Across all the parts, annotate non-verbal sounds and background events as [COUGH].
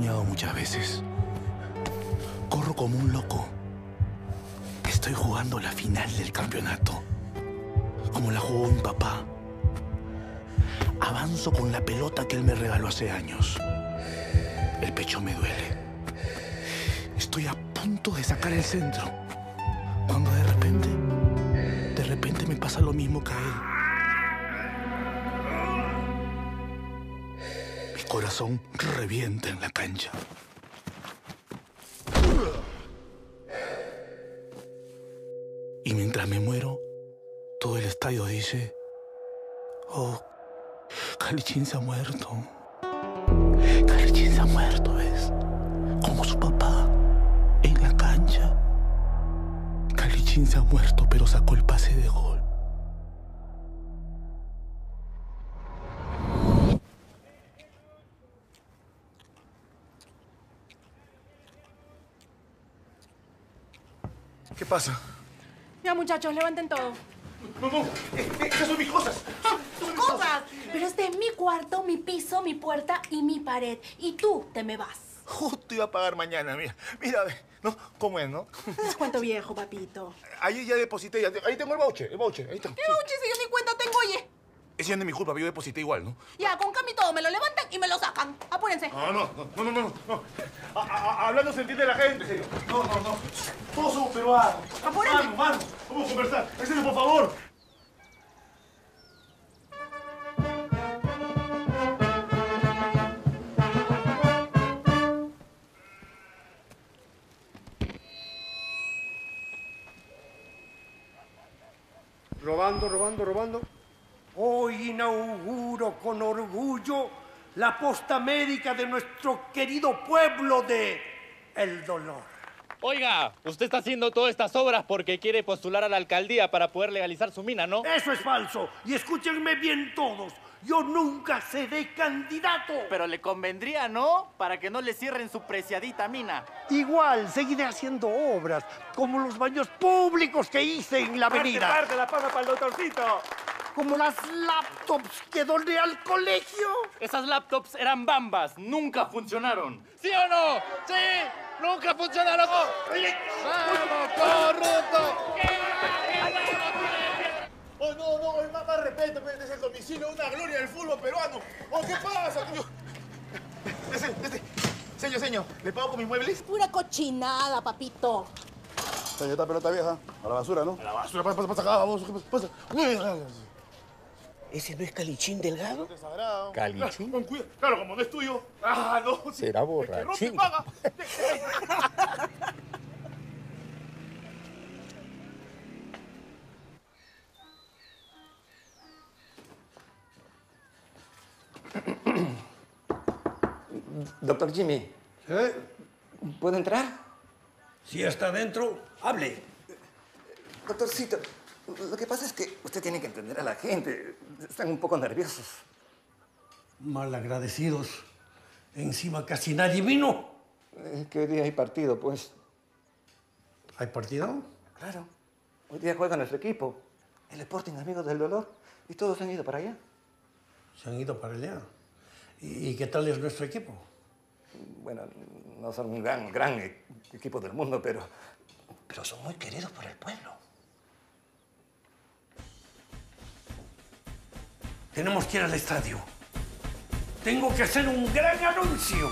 soñado muchas veces. Corro como un loco. Estoy jugando la final del campeonato. Como la jugó mi papá. Avanzo con la pelota que él me regaló hace años. El pecho me duele. Estoy a punto de sacar el centro. Cuando de repente, de repente me pasa lo mismo que a él. Corazón revienta en la cancha. Y mientras me muero, todo el estadio dice, oh, Calichín se ha muerto. Calichín se ha muerto, ¿ves? Como su papá, en la cancha. Calichín se ha muerto, pero sacó el pase de gol. Pasa? Ya, muchachos, levanten todo. No, no, eh, eh, esas son mis cosas. ¡Tus cosas! Pero este es mi cuarto, mi piso, mi puerta y mi pared. Y tú te me vas. Justo iba a pagar mañana, mira. Mira, ¿no? ¿Cómo es, no? Descuento viejo, papito. Ahí ya deposité, ya, ahí tengo el voucher, el voucher, ahí está. ¿Qué bauche si yo ni cuenta tengo, oye? Ese no es mi culpa, yo deposité igual, ¿no? Ya, con me lo levantan y me lo sacan. Apúrense. No, no, no, no, no, no. A- hablando se entiende la gente, serio. No, no, no. Todos somos peruanos. Apúrense. Vamos, vamos. Vamos a conversar. Serio, por favor. Robando, robando, robando. Inauguro con orgullo la posta médica de nuestro querido pueblo de El Dolor. Oiga, usted está haciendo todas estas obras porque quiere postular a la alcaldía para poder legalizar su mina, ¿no? Eso es falso. Y escúchenme bien todos. Yo nunca seré candidato. Pero le convendría, ¿no? Para que no le cierren su preciadita mina. Igual seguiré haciendo obras como los baños públicos que hice en la avenida. parte, la pasa para el doctorcito! Como las laptops que doné al colegio. Esas laptops eran bambas, nunca funcionaron. ¿Sí o no? ¡Sí! ¡Nunca funcionaron! ¡Vamos, corrupto! Oh, no, no, es más, más respeto, pues, es el domicilio, una gloria del fútbol peruano. Oh, ¿qué pasa, tío? Ese, ese. Señor, señor, ¿le pago con mis muebles? Pura cochinada, papito. Señor, esta pelota vieja, a la basura, ¿no? A la basura, pasa, pasa, pasa acá, vamos, ¿qué pasa? ¿Ese no es Calichín Delgado? Desagrado. ¿Calichín? Con cuidado. Claro, como no es tuyo. Ah, no. Será que rompe borrachín. paga. [LAUGHS] Doctor Jimmy, ¿Eh? ¿puedo entrar? Si está dentro, hable. Doctorcito, lo que pasa es que usted tiene que entender a la gente. Están un poco nerviosos. Malagradecidos. Encima casi nadie vino. Eh, que hoy día hay partido, pues. ¿Hay partido? Claro. Hoy día juega nuestro equipo. El Sporting Amigos del Dolor. Y todos han ido para allá. Se han ido para allá. ¿Y, qué tal es nuestro equipo? Bueno, no son un gran, gran equipo del mundo, pero, pero son muy queridos por el pueblo. Tenemos que ir al estadio. Tengo que hacer un gran anuncio.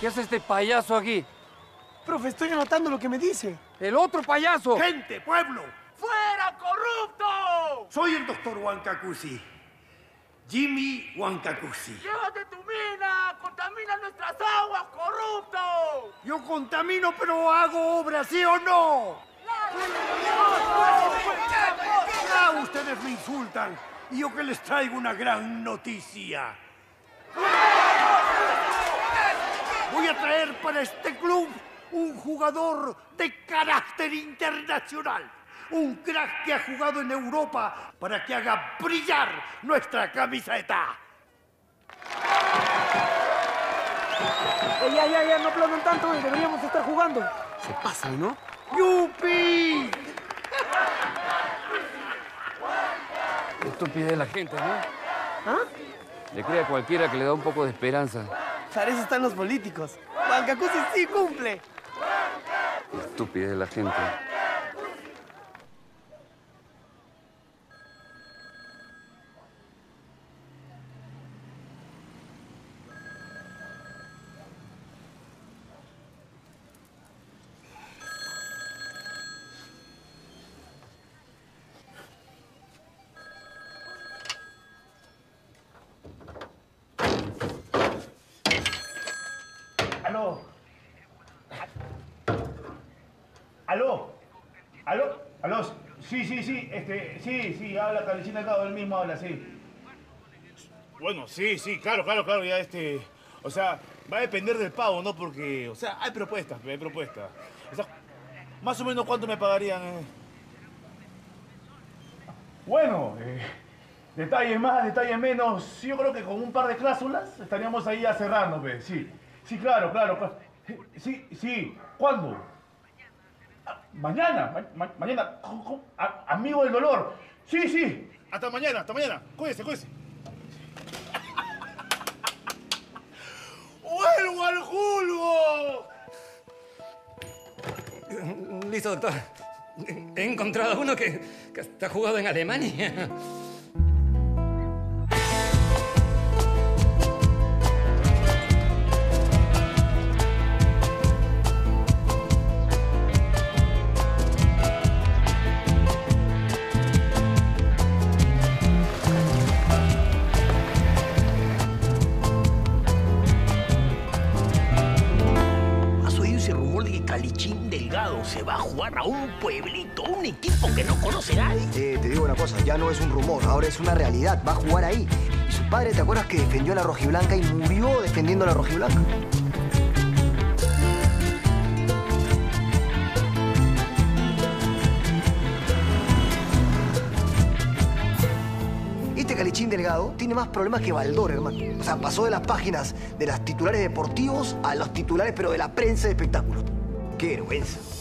¿Qué hace este payaso aquí? Profe, estoy anotando lo que me dice. ¡El otro payaso! ¡Gente, pueblo! ¡Fuera, corrupto! Soy el doctor Huancacusi. Jimmy Huancacusi. ¡Llévate tu mina! ¡Contamina nuestras aguas, corrupto! Yo contamino, pero hago obras, ¿sí o no? Ah, ustedes me insultan. Y yo que les traigo una gran noticia. Voy a traer para este club un jugador de carácter internacional un crack que ha jugado en Europa para que haga brillar nuestra camiseta. Ya, ya, ya, no aplaudan tanto, eh, deberíamos estar jugando. Se pasan, ¿no? ¡Yupi! Estúpida es la gente, ¿no? ¿Ah? Le cree a cualquiera que le da un poco de esperanza. Para eso están los políticos. Huancacusi sí cumple. Estúpida la gente. Sí, sí, habla Calichín Delgado, él mismo habla, sí. Bueno, sí, sí, claro, claro, claro, ya este. O sea, va a depender del pago, ¿no? Porque, o sea, hay propuestas, hay propuestas. O sea, más o menos cuánto me pagarían. eh? Bueno, eh, detalles más, detalles menos. Yo creo que con un par de cláusulas estaríamos ahí ya cerrando, pues, sí. Sí, claro, claro. cla- Sí, sí. ¿Cuándo? Mañana, ma- ma- mañana. Amigo del dolor. Sí, sí. Hasta mañana, hasta mañana. Cuídese, cuídese. ¡Vuelvo al julgo! Listo, doctor. He encontrado a uno que, que está jugado en Alemania. Pueblito, un equipo que no conoce nadie? Eh, te digo una cosa, ya no es un rumor, ahora es una realidad. Va a jugar ahí. Y su padre, ¿te acuerdas que defendió a la rojiblanca y murió defendiendo a la rojiblanca? Este Calichín Delgado tiene más problemas que Baldor, hermano. O sea, pasó de las páginas de los titulares deportivos a los titulares, pero de la prensa de espectáculos. ¡Qué vergüenza!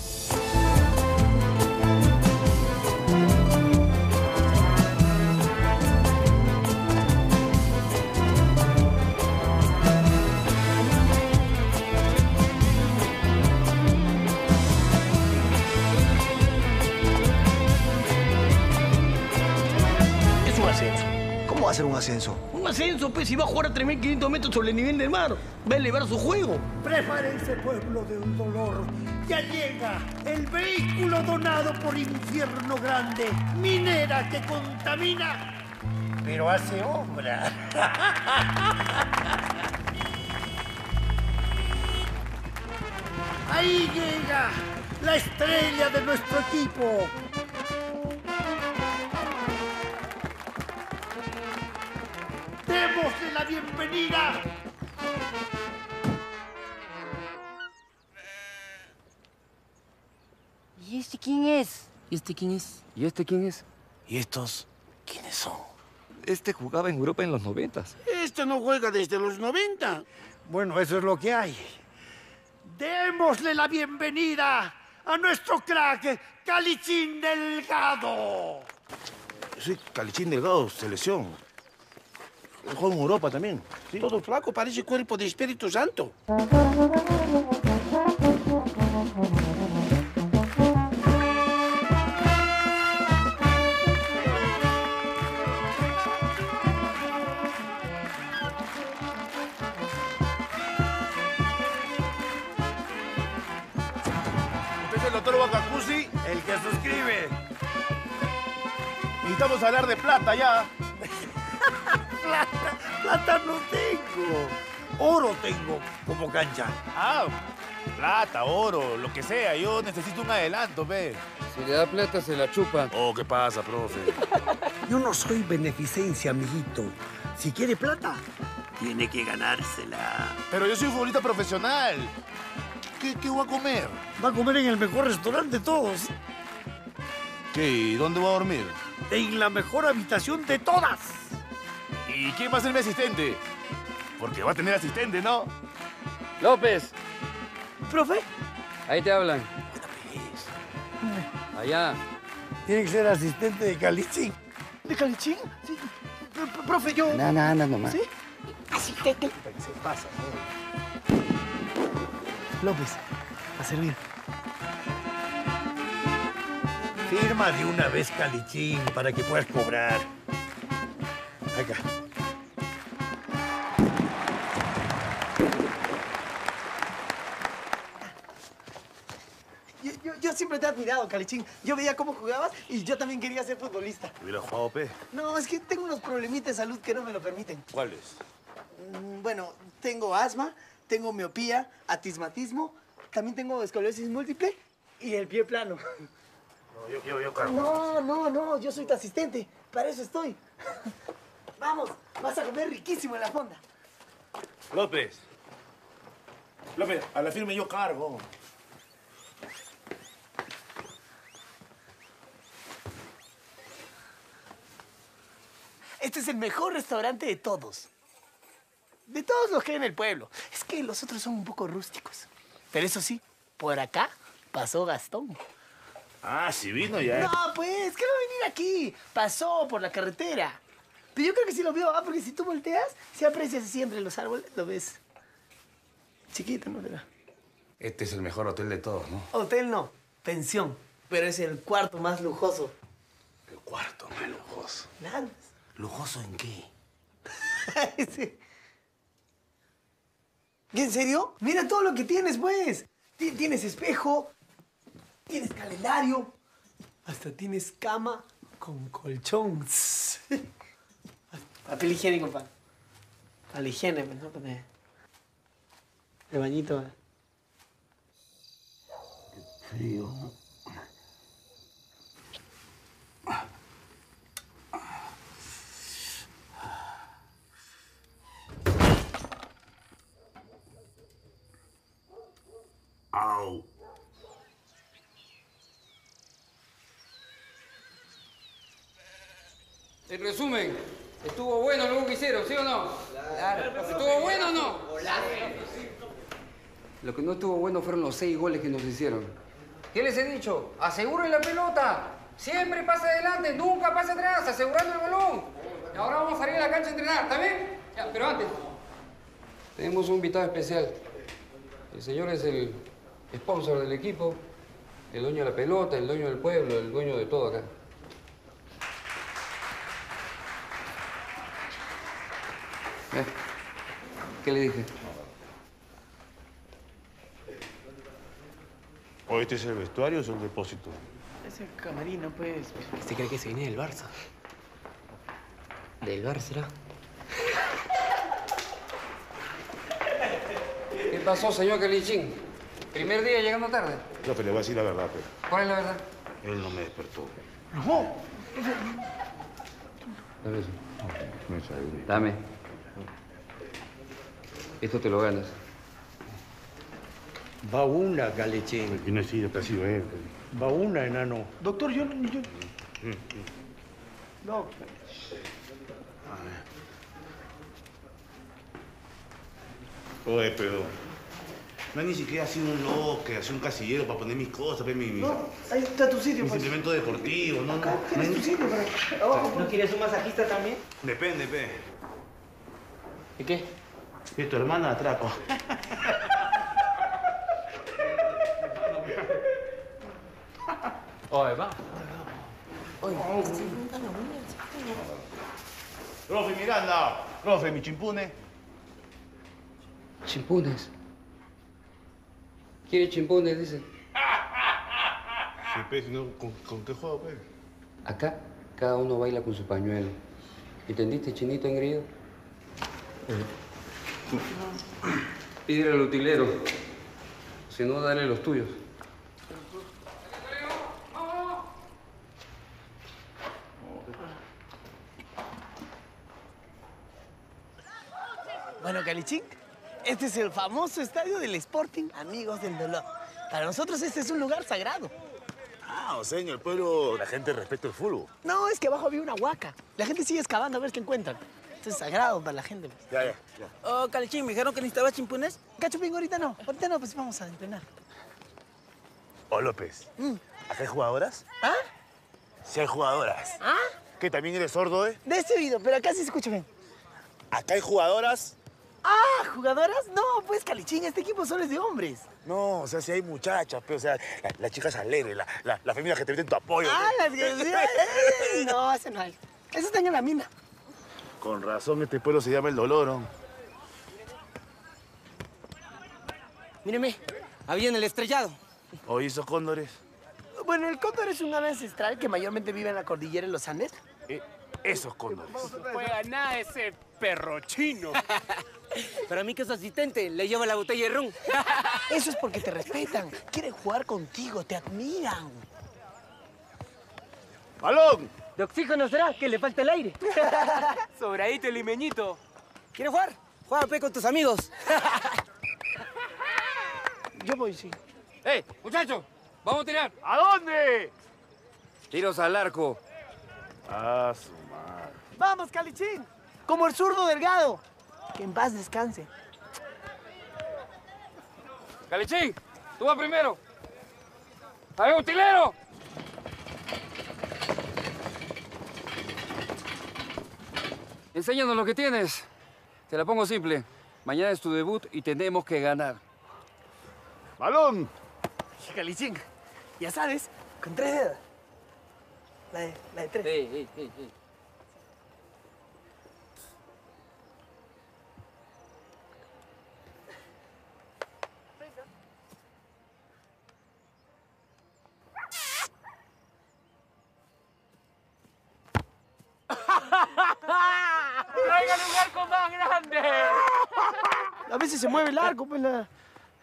¿Cómo va a ser un ascenso? Un ascenso, pues, si va a jugar a 3.500 metros sobre el nivel del mar. Va a elevar su juego. Prepárense, pueblo del dolor. Ya llega el vehículo donado por Infierno Grande, minera que contamina, pero hace obra. [LAUGHS] Ahí llega la estrella de nuestro equipo. La bienvenida ¿Y este quién es? ¿Y este quién es? ¿Y este quién es? ¿Y estos quiénes son? Este jugaba en Europa en los noventas. Este no juega desde los 90. Bueno, eso es lo que hay. Démosle la bienvenida a nuestro crack, Calichín Delgado. Sí, Calichín Delgado, selección. Juega en Europa también. ¿sí? Todo flaco, parece cuerpo de Espíritu Santo. Usted es el doctor Wakakusi. El que suscribe. Necesitamos hablar de plata ya. Plata, plata no tengo. Oro tengo como cancha. Ah, plata, oro, lo que sea. Yo necesito un adelanto, ve. Si le da plata, se la chupa. Oh, ¿qué pasa, profe? [LAUGHS] Yo no soy beneficencia, amiguito. Si quiere plata, tiene que ganársela. Pero yo soy un futbolista profesional. ¿Qué, qué voy a comer? Va a comer en el mejor restaurante de todos. ¿Qué? ¿Y dónde voy a dormir? En la mejor habitación de todas. ¿Y quién va a ser mi asistente? Porque va a tener asistente, ¿no? López, ¿Profe? ahí te hablan. Allá. Tiene que ser asistente de Calichín. ¿De Calichín? Sí. P- Profe, yo... Anda, anda, anda nomás. ¿Sí? Que- Se pasa, ¿no? López, a servir. Firma de una vez, Calichín, para que puedas cobrar. Acá. Yo, siempre te he admirado, Calichín. Yo veía cómo jugabas y yo también quería ser futbolista. ¿Hubiera jugado P? No, es que tengo unos problemitas de salud que no me lo permiten. ¿Cuáles? Mm, Bueno, tengo asma, tengo miopía, atismatismo, también tengo escoliosis múltiple y el pie plano. No, yo, yo, yo cargo. No, no, no, yo soy tu asistente. Para eso estoy. [LAUGHS] Vamos, vas a comer riquísimo en la fonda. López. López, a la firme yo cargo. Este es el mejor restaurante de todos. De todos los que hay en el pueblo. Es que los otros son un poco rústicos. Pero eso sí, por acá pasó Gastón. Ah, si vino ya. No, pues, ¿qué va a venir aquí? Pasó por la carretera. Pero yo creo que sí lo vio, ¿ah? Porque si tú volteas, si aprecias así entre los árboles, lo ves. Chiquito, ¿no? ¿verdad? Este es el mejor hotel de todos, ¿no? Hotel no, pensión. Pero es el cuarto más lujoso. El cuarto más lujoso. Claro. ¿Lujoso en qué? [LAUGHS] Sí. ¿Y en serio? Mira todo lo que tienes, pues. Ti- Tienes espejo, tienes calendario, hasta tienes cama con colchón. [LAUGHS] Papel higiénico, pa. Para la higiene, pues, ¿no? Para el bañito. ¿eh? Frío. Au. En resumen, ¿estuvo bueno lo que hicieron, sí o no? Claro. ¿Estuvo bueno o no? Lo que no estuvo bueno fueron los seis goles que nos hicieron. ¿Qué les he dicho? Aseguren la pelota. Siempre pase adelante, nunca pase atrás, asegurando el balón. Y ahora vamos a salir a la cancha a entrenar, ¿está bien? Ya, pero antes. Tenemos un invitado especial. El señor es el sponsor del equipo, el dueño de la pelota, el dueño del pueblo, el dueño de todo acá. ¿Eh? ¿Qué le dije? ¿O este es el vestuario o es el depósito? Ese camarino, pues. ¿Usted cree que se viene del Barça? ¿Del bar será? ¿Qué pasó, señor Calichín? Primer día llegando tarde. Profe, le voy a decir la verdad, pero ¿Cuál es la verdad? él no me despertó. No. Dame eso. Dame. Esto te lo ganas. Va una, Calichín. Y no he sido, ha sido él. Va una, enano. Doctor, yo, yo... No. Oye, pero... No hay ni siquiera sido un loque, así un casillero para poner mis cosas, ver mi, mi, No, ahí está tu sitio, mi pues. suplemento deportivo, ¿no? no, Tienes tu sitio para... Abajo. ¿No quieres un masajista también? Depende, pe. ¿Y qué? ¿Y tu hermana atraco? Oye, va. Profe Miranda. Profe, mi chimpune. Chimpunes. ¿Quiere chimpunes? Dice. Sí, pe, si no, ¿con, con qué juego, pe? Acá cada uno baila con su pañuelo. ¿Entendiste, chinito engreído? Pídele al utilero. Si no, dale los tuyos. Bueno, Calichín, este es el famoso estadio del Sporting Amigos del Dolor. Para nosotros este es un lugar sagrado. Ah, o sea, en el pueblo la gente respeta el fútbol. No, es que abajo había una huaca. La gente sigue excavando a ver qué encuentran. Esto es sagrado para la gente. pues. Ya, ya, ya. Oh, Calichín, me dijeron que necesitaba chimpunes. Cachupín, ahorita no. Ahorita no, pues vamos a entrenar. Oh, López. Mm. ¿Acá hay jugadoras? ¿Ah? Sí hay jugadoras. ¿Ah? ¿Qué, también eres sordo, eh? De este oído, pero acá sí se escucha bien. Acá hay jugadoras. Ah, ¿jugadoras? No, pues, Calichín, este equipo solo es de hombres. No, o sea, si hay muchachas, pero, o sea, la, la chica es alegre, la, la, la femina que te meten tu apoyo. Ah, ¿no? las que... sí, No, ese no hay. Eso está en la mina. Con razón, este pueblo se llama El Dolor, ¿no? Míreme, había en el estrellado. ¿Oí esos cóndores? Bueno, el cóndor es un ave ancestral que mayormente vive en la cordillera de los Andes. Eh, esos cóndores. puede ganar ese perro chino. [LAUGHS] Pero a mí que es asistente, le lleva la botella de ron. [LAUGHS] Eso es porque te respetan. Quieren jugar contigo, te admiran. ¡Balón! ¿De oxígeno será? Que le falta el aire. [LAUGHS] Sobradito el limeñito. ¿Quieres jugar? Juega pe con tus amigos. Yo voy, sí. ¡Eh, muchachos! ¡Vamos a tirar! ¿A dónde? Tiros al arco. Ah, su madre. Vamos, Calichín. Como el zurdo delgado. Que en paz descanse. Calichín, tú vas primero. ¡A ver, utilero! Enséñanos lo que tienes. Te la pongo simple. Mañana es tu debut y tenemos que ganar. ¡Balón! Calichín, ya sabes, con tres dedos. La de, la de tres. Ey, ey, ey, ey. ¡Traigan un arco más grande! [LAUGHS] A veces se mueve el arco, pues la,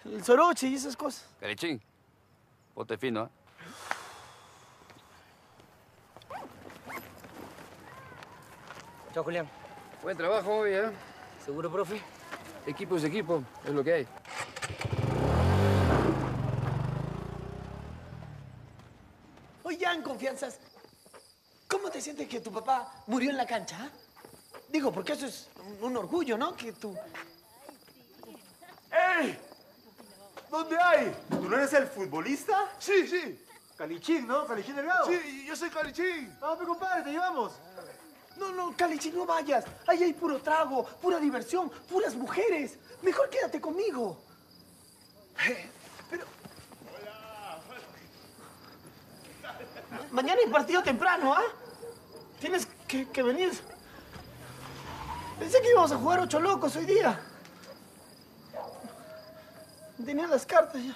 el soroche y esas cosas. Calichín, bote fino, ¿eh? Chao, Julián. Buen trabajo hoy, ¿eh? ¿Seguro, profe? Equipo es equipo, es lo que hay. Oigan, confianzas. ¿Cómo te sientes que tu papá murió en la cancha? ah? Digo, porque eso es un, un orgullo, ¿no? Que tú... ¡Ey! ¿Dónde hay? ¿Tú no eres el futbolista? Sí, sí. Calichín, ¿no? Calichín Delgado. Sí, yo soy Calichín. Vamos, mi compadre, te llevamos. No, no, Calichín, no vayas. Ahí hay puro trago, pura diversión, puras mujeres. Mejor quédate conmigo. Eh, Pero... Mañana hay partido temprano, ¿ah? Tienes que, que venir. Pensé que íbamos a jugar ocho locos hoy día. Tenía las cartas ya.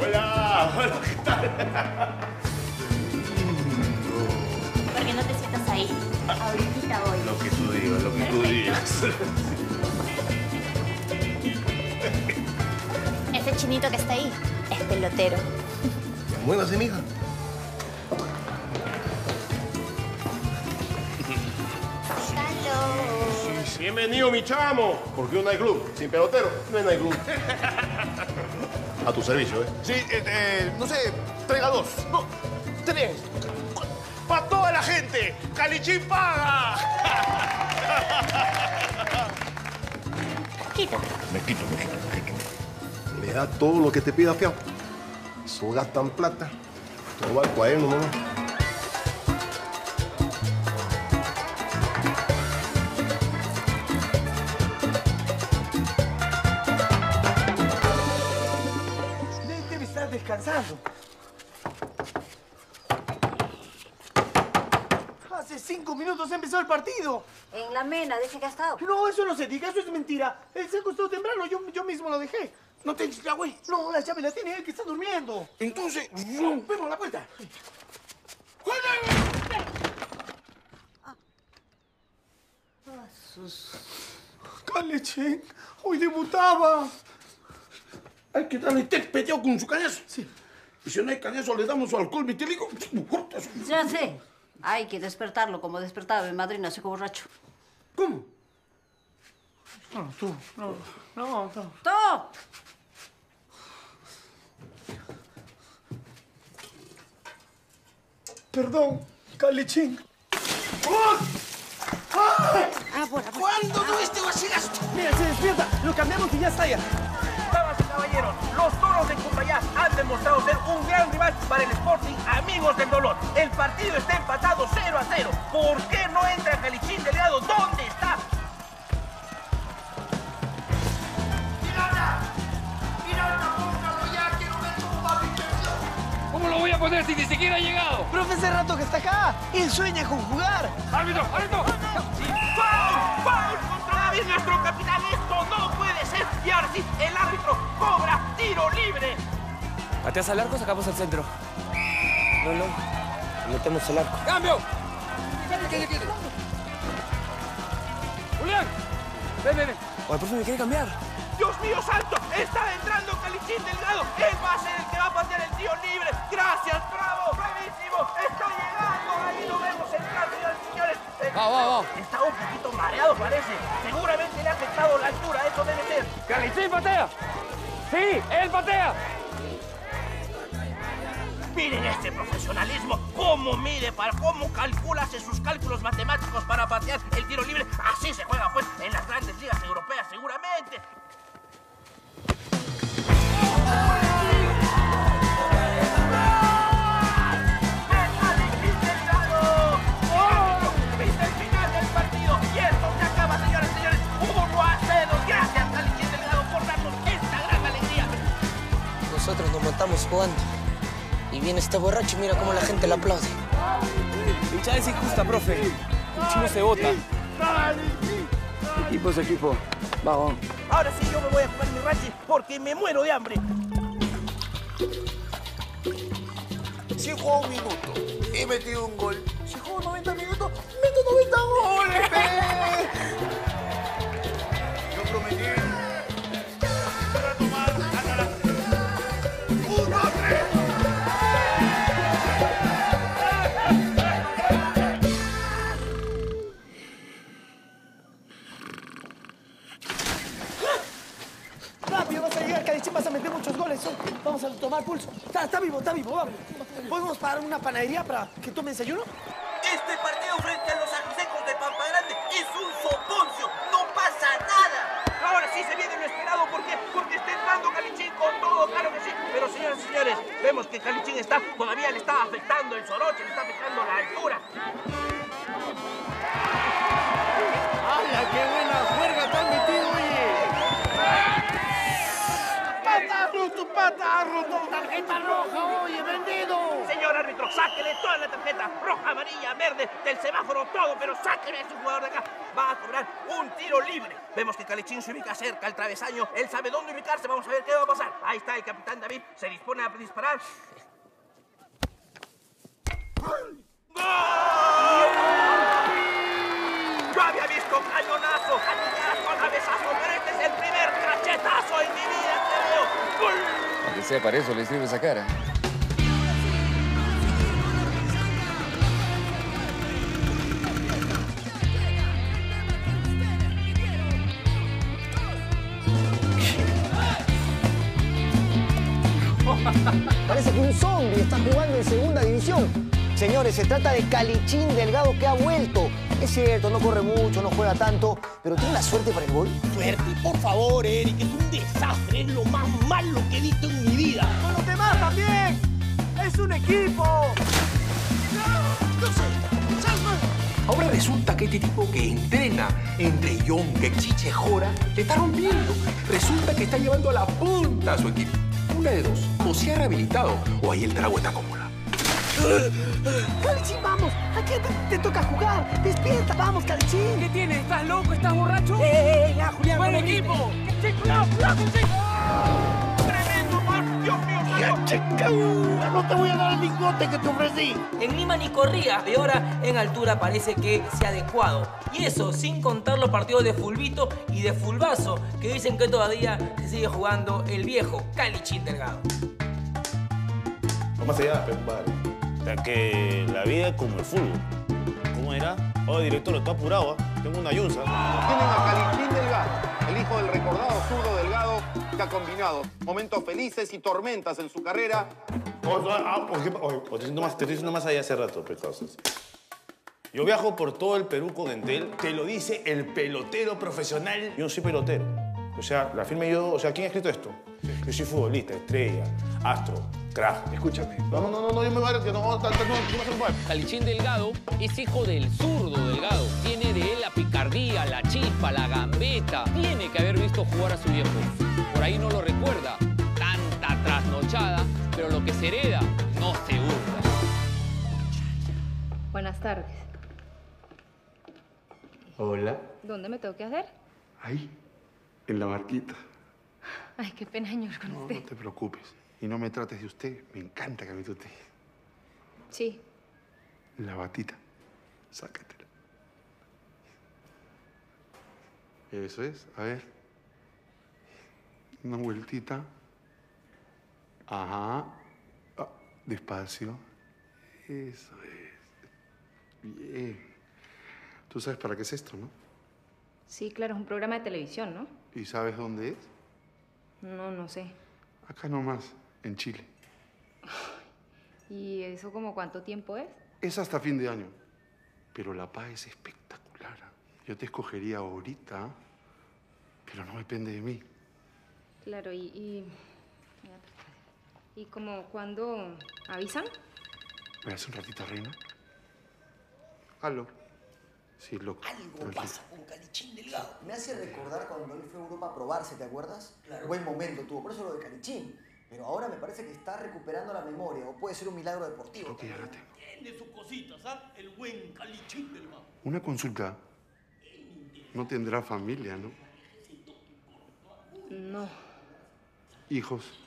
Hola, hola, ¿qué tal? ¿Por qué no te sientas ahí? Ahorita voy. Lo que tú digas, lo que tú digas. Ese chinito que está ahí es pelotero. Muévase, mija. Bienvenido, mi chamo. Porque no hay club. Sin pelotero, no hay club. [LAUGHS] A tu servicio, ¿eh? Sí, eh, eh, no sé, traiga dos. No, tres. ¡Para toda la gente! ¡Calichín paga! Me quito, me quito, me quito. Le da todo lo que te pida, fiao. Eso gastan plata. Todo va al cuaderno, ¿no? Minutos empezó el partido. En la mena, dice que ha estado. No, eso no se diga, eso es mentira. Él se acostó temprano, yo, yo mismo lo dejé. ¿No te la güey? No, la llave la tiene él que está durmiendo. Entonces, rompemos la puerta. Calechín, hoy debutaba. Hay que darle té peteado con su cañazo. Sí. Y si no hay cañazo, le damos su alcohol metílico. Ya sé. Hay que despertarlo como despertaba mi madrina, chico borracho. ¿Cómo? No, tú, no, no, no. ¡Tú! Perdón, Calechín. Ah, bueno, ¿Cuándo no este vacilazo? Mira, se despierta. Lo cambiamos y ya está ya. Caballeros, los toros de Cumbayá han demostrado ser un gran rival para el Sporting Amigos del Dolor. El partido está empatado 0 a 0. ¿Por qué no entra Calichín Delgado? ¿Dónde está? ¿Cómo lo voy a poner si ni siquiera ha llegado? Profe, hace rato que está acá. Él sueña con jugar. ¡Árbitro! ¡Árbitro! ¡Foul! ¡Foul! David, nuestro capitán. Esto no puede ser. Y ahora sí, el árbitro cobra tiro libre. ¿Pateas al arco o sacamos al centro? No, no. Metemos el arco. ¡Cambio! ¡Julián! Ven, ven, ven. O el profe me quiere cambiar. Dios mío santo, está entrando Calichín Delgado. Él va a ser el que va a patear el tiro libre. Gracias, bravo, bravísimo. Está llegando. Ahí lo vemos entrar, señores y señores. Eh, Va, va, va. Está un poquito mareado, parece. Seguramente le ha afectado la altura. Eso debe ser. ¡Calichín patea! ¡Sí! ¡Él patea! Miren este profesionalismo, cómo mide, para cómo calcula, hace sus cálculos matemáticos para patear el tiro libre. Así se juega, pues, en las grandes ligas europeas, seguramente. Montamos jugando. Y viene este borracho y mira cómo la gente le aplaude. Hinchada es injusta, profe. El chino se vota. Equipo es equipo. Vamos. Ahora sí yo me voy a comer mi rachi porque me muero de hambre. Si juego un minuto y he metido un gol, si juego 90 minutos, meto 90 goles, Vamos a tomar pulso. Está, está vivo, está vivo, vamos. ¿Podemos parar una panadería para que tome desayuno? Este partido frente a los ajusecos de Pampa Grande es un soponcio. No pasa nada. Ahora sí se viene lo esperado. ¿Por qué? Porque está entrando Calichín con todo, claro que sí. Pero señoras y señores, vemos que Calichín está, todavía le está afectando el soroche, le está afectando la altura. ¡Tarjeta roja, oye, vendido! Señor árbitro, sáquele toda la tarjeta, roja, amarilla, verde, del semáforo, todo, pero sáquele a ese jugador de acá. Va a cobrar un tiro libre. Vemos que Calichín se ubica cerca al travesaño. Él sabe dónde ubicarse. Vamos a ver qué va a pasar. Ahí está el capitán David. Se dispone a disparar. Sea para eso le sirve esa cara. Parece que un zombie está jugando en segunda división. Señores, se trata de Calichín Delgado que ha vuelto. Es cierto, no corre mucho, no juega tanto, pero tiene la suerte para el gol. Suerte, por favor, Eric, es un desastre, es lo más malo que he visto en mi vida. ¡Con los demás también! ¡Es un equipo! Ahora resulta que este tipo que entrena entre Young, Chiche, Jora, le está rompiendo. Resulta que está llevando a la punta a su equipo. Una de dos, o se ha rehabilitado, o ahí el trago está como. Calichín, vamos. Aquí te, te toca jugar. Despierta, vamos, Calichín. ¿Qué tienes? ¿Estás loco? ¿Estás borracho? ¡Eh, eh, eh! Ya, Julián. ¡Buen equipo! cuidado, cuidado, Calichín. ¡Tremendo gol! ¡Dios mío, ¡Ya, checa! No te voy a dar el lingote que te ofrecí. En Lima ni corría y ahora en altura parece que se ha adecuado. Y eso sin contar los partidos de fulbito y de fulbazo que dicen que todavía se sigue jugando el viejo Calichín Delgado. Más allá, pero compadre. O sea que la vida es como el fútbol. ¿Cómo era? Oye, director, está apurado, ¿ah? Tengo una yunza. Tienen a Calichín Delgado, el hijo del recordado zurdo Delgado, que ha combinado momentos felices y tormentas en su carrera. Oye, ah, te estoy diciendo más, te estoy diciendo más allá hace rato, pecosas. Yo viajo por todo el Perú con Entel. Te lo dice el pelotero profesional. Yo soy pelotero. O sea, la firma y yo... O sea, ¿quién ha escrito esto? Yo soy futbolista, estrella, astro, crack. Escúchame. No, no, no, no, yo me voy a que no, no, no, no, no, no, no, Calichín Delgado es hijo del zurdo Delgado. Tiene de él la picardía, la chispa, la gambeta. Tiene que haber visto jugar a su viejo. Por ahí no lo recuerda. Tanta trasnochada, pero lo que se hereda no se hurta. Buenas tardes. Hola. ¿Dónde me tengo que hacer? Ahí, en la barquita. Ay, qué pena, señor, con No, usted. no te preocupes. Y no me trates de usted. Me encanta que me tú te... Sí. La batita. Sácatela. Eso es. A ver. Una vueltita. Ajá. Ah, despacio. Eso es. Bien. Tú sabes para qué es esto, ¿no? Sí, claro, es un programa de televisión, ¿no? ¿Y sabes dónde es? No, no sé. Acá nomás, en Chile. ¿Y eso como cuánto tiempo es? Es hasta fin de año. Pero la paz es espectacular. Yo te escogería ahorita, pero no depende de mí. Claro, y... y... ¿Y como cuándo avisan? ¿Me das un ratito, reina? Aló. Sí, loco. Algo tranquilo. pasa con Calichín Delgado. Me hace recordar cuando él fue a Europa a probarse, ¿te acuerdas? Claro. Buen momento tuvo, por eso lo de Calichín. Pero ahora me parece que está recuperando la memoria, o puede ser un milagro deportivo. Creo que ya la tengo. Tiene sus cositas, ¿ah? El buen calichín del mar. Una consulta. No tendrá familia, ¿no? No, Hijos.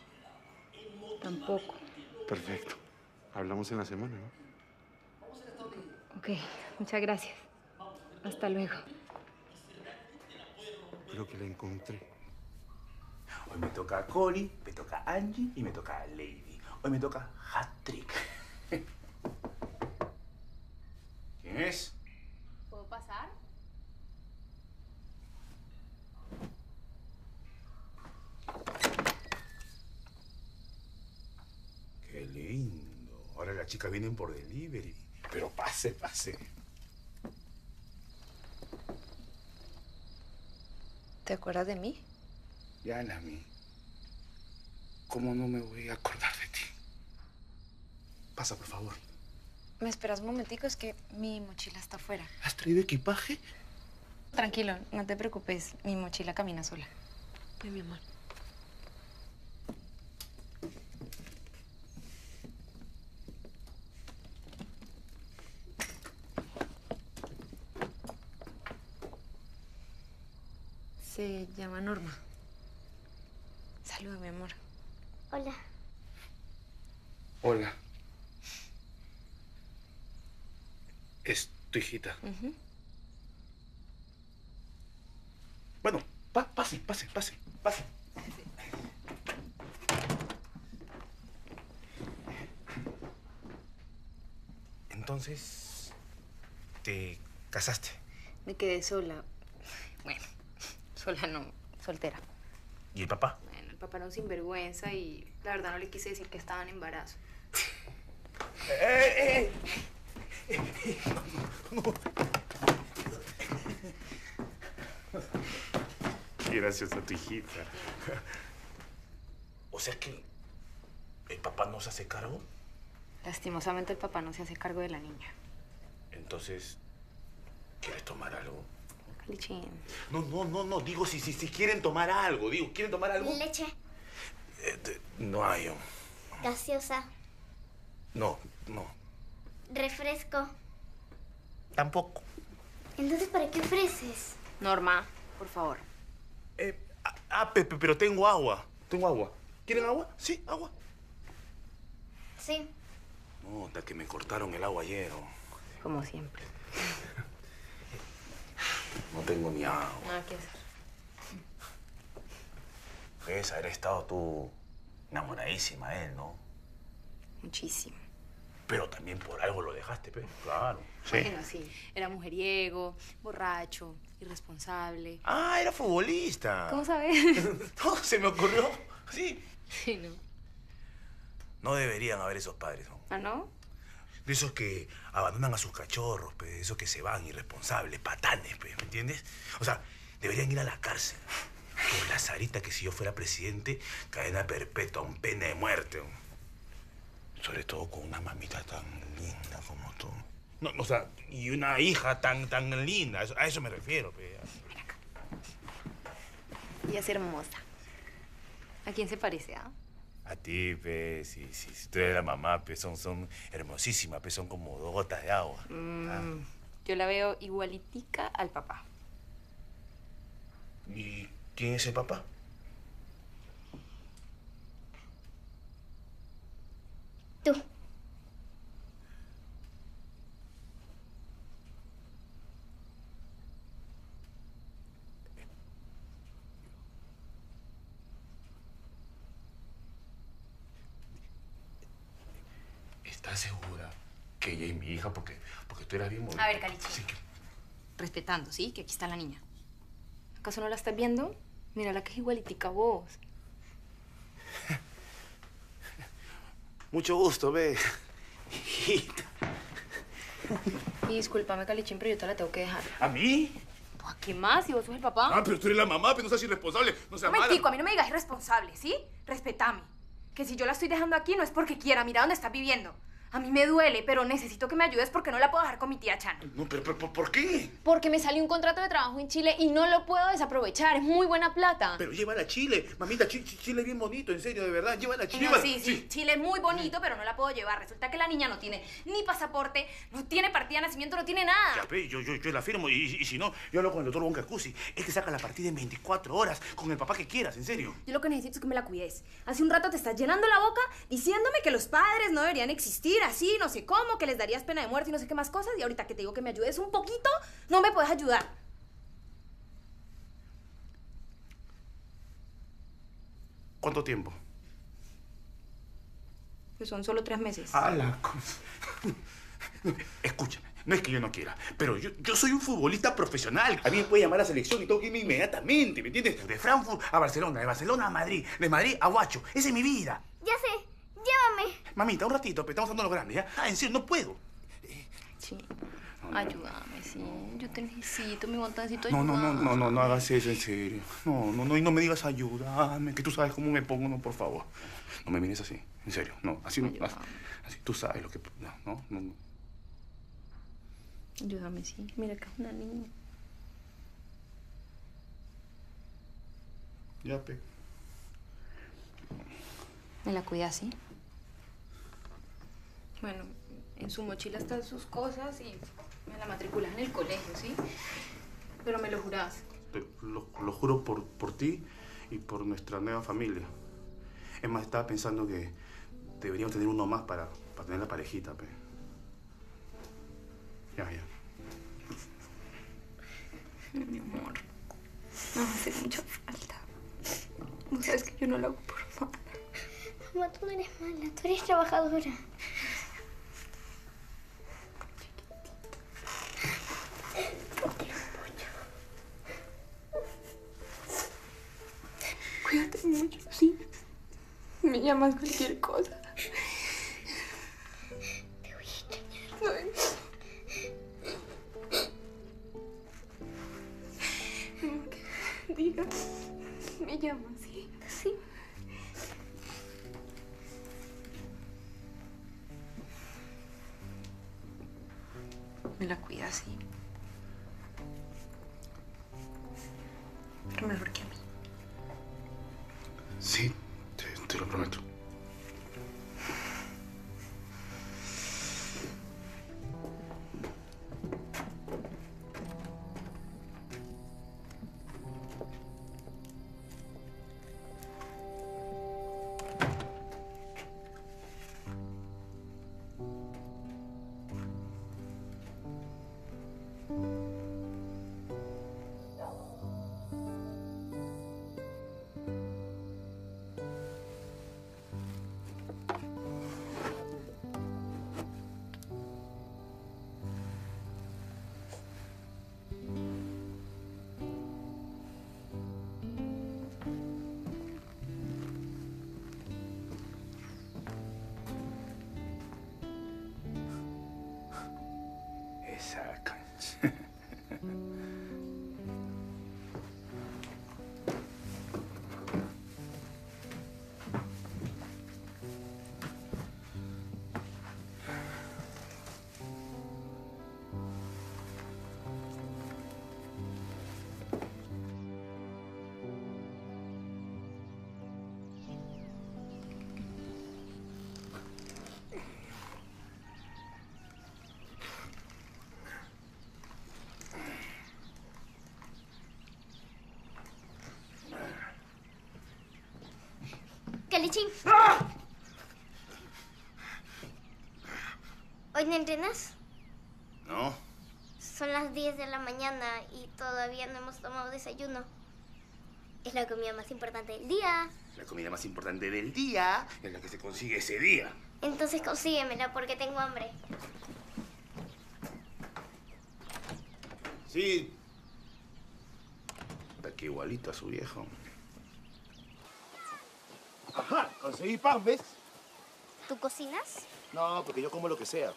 tampoco. Perfecto. Hablamos en la semana, ¿no? Ok, muchas gracias. Hasta luego. Creo que la encontré. Hoy me toca Cory, me toca Angie y me toca Lady. Hoy me toca Hat-Trick. [LAUGHS] ¿Quién es? ¿Puedo pasar? Qué lindo. Ahora las chicas vienen por delivery. Pero pase, pase. ¿Te acuerdas de mí? Ya, Nami. ¿Cómo no me voy a acordar de ti? Pasa, por favor. ¿Me esperas un momentico? Es que mi mochila está afuera. ¿Has traído equipaje? Tranquilo, no te preocupes. Mi mochila camina sola. Ven, mi amor. Se llama Norma. Saluda, mi amor. Hola. Hola. Es tu hijita. Bueno, pa- pase, pase, pase, pase. Entonces, te casaste. Me quedé sola. Bueno, sola no, soltera. ¿Y el papá? Papá era un sinvergüenza y la verdad no le quise decir que estaba en embarazo. ¡Eh, Gracias a tu hijita. O sea que el papá no se hace cargo. Lastimosamente el papá no se hace cargo de la niña. Entonces, ¿quieres tomar algo? Calichín. No, no, no, no. Digo, si, si, si quieren tomar algo. Digo, ¿quieren tomar algo? Leche, Eh, de- no hay. um, gaseosa, No, no. refresco. Tampoco. Entonces, ¿para qué ofreces? Norma, por favor. Ah, Pepe, pero tengo agua. Tengo agua. ¿Quieren agua? Sí, agua. Sí. No, hasta que me cortaron el agua ayer. oh. Como siempre. [LAUGHS] No tengo ni agua. Nada que hacer. Debes haber estado tú enamoradísima de él, ¿no? Muchísimo. Pero también por algo lo dejaste, Pepe. Claro. Sí. Bueno, sí. Era mujeriego, borracho, irresponsable. Ah, era futbolista. ¿Cómo sabes? [LAUGHS] No, se me ocurrió. Sí. Sí, ¿no? No deberían haber esos padres, ¿no? ¿Ah, no? De esos que abandonan a sus cachorros, de esos que se van irresponsables, patanes, ¿me entiendes? O sea, deberían ir a la cárcel. Por la Sarita que si yo fuera presidente, cadena perpetua, un pena de muerte. Sobre todo con una mamita tan linda como tú. No, o sea, y una hija tan, tan linda. A eso, me refiero, pe. Ella es hermosa. ¿A quién se parece, ah? A ti, pe, si, si, si tú eres la mamá, pe, son, son hermosísimas, pe, son como dos gotas de agua. Mm, Yo la veo igualitica al papá. ¿Y quién es el papá? Tú. ¿Estás segura que ella es mi hija? Porque, porque tú eras bien bonita. A ver, Calichi. Respetando, ¿sí? Que aquí está la niña. ¿Acaso no la estás viendo? Mira la que es igualitica a vos. [LAUGHS] Mucho gusto, ve. [LAUGHS] Y discúlpame, Calichín, pero yo te la tengo que dejar. ¿A mí? ¿A qué más? Si vos sos el papá. Ah, pero tú eres la mamá, pero no seas irresponsable. No seas momentico, a mala. mí no me digas irresponsable, ¿sí? Respetame. Que si yo la estoy dejando aquí no es porque quiera, mira dónde está viviendo. A mí me duele, pero necesito que me ayudes porque no la puedo dejar con mi tía Chana. No, pero, pero, ¿por qué? Porque me salió un contrato de trabajo en Chile y no lo puedo desaprovechar. Es muy buena plata. Pero llévala a Chile. Mamita, Chi- Chile es bien bonito, en serio, de verdad. Llévala a Chile. No, sí, sí, Chile es muy bonito, pero no la puedo llevar. Resulta que la niña no tiene ni pasaporte, no tiene partida de nacimiento, no tiene nada. Ya, pe, yo, yo, yo la firmo y, y si no, yo hablo con el doctor Boncacusi. Él te saca la partida en 24 horas con el papá que quieras, en serio. Yo lo que necesito es que me la cuides. Hace un rato te estás llenando la boca diciéndome que los padres no deberían existir así, no sé cómo, que les darías pena de muerte y no sé qué más cosas. Y ahorita que te digo que me ayudes un poquito, no me puedes ayudar. ¿Cuánto tiempo? Que son solo tres meses. A la cosa. [LAUGHS] Escúchame, no es que yo no quiera, pero yo, yo soy un futbolista profesional. A mí me puede llamar a la selección y tengo que irme inmediatamente, ¿me entiendes? De Frankfurt a Barcelona, de Barcelona a Madrid, de Madrid a Huacho. Esa es mi vida. Ya sé, llévame. Mamita, un ratito, pero estamos hablando lo grande, ¿ya? Ah, en serio, no puedo. Sí. Ayúdame, sí. Yo te necesito, mi montancito. No, no, no, no, no, no hagas eso, en serio. No, no, no, y no me digas ayúdame, que tú sabes cómo me pongo, no, por favor. No me mires así, en serio, no, así no, así, así, tú sabes lo que, no, no, no. Ayúdame, sí. Mira que es una niña. Ya, pe. ¿Me la cuidas, sí? Bueno, en su mochila están sus cosas y me la matriculas en el colegio, ¿sí? Pero me lo jurás. Te- lo, lo juro por, por ti y por nuestra nueva familia. Es más, estaba pensando que deberíamos tener uno más para, para tener la parejita, pe. Ya, ya. Mi amor, a hacer mucha falta. No sabes que yo no lo hago por mala. Mamá, tú no eres mala, tú eres trabajadora. Cuídate mucho, ¿sí? Me llamas cualquier cosa. Te voy a extrañar. Lo que digas, me llamas, ¿sí? Sí. Me la cuidas, sí. Pero mejor que. Sí, te, te lo prometo. ¿Hoy no entrenas? No. Son las 10 de la mañana y todavía no hemos tomado desayuno. Es la comida más importante del día. La comida más importante del día es la que se consigue ese día. Entonces consíguemela porque tengo hambre. Sí. Está que igualito a su viejo. Conseguí pan, ¿ves? ¿Tú cocinas? No, porque yo como lo que sea.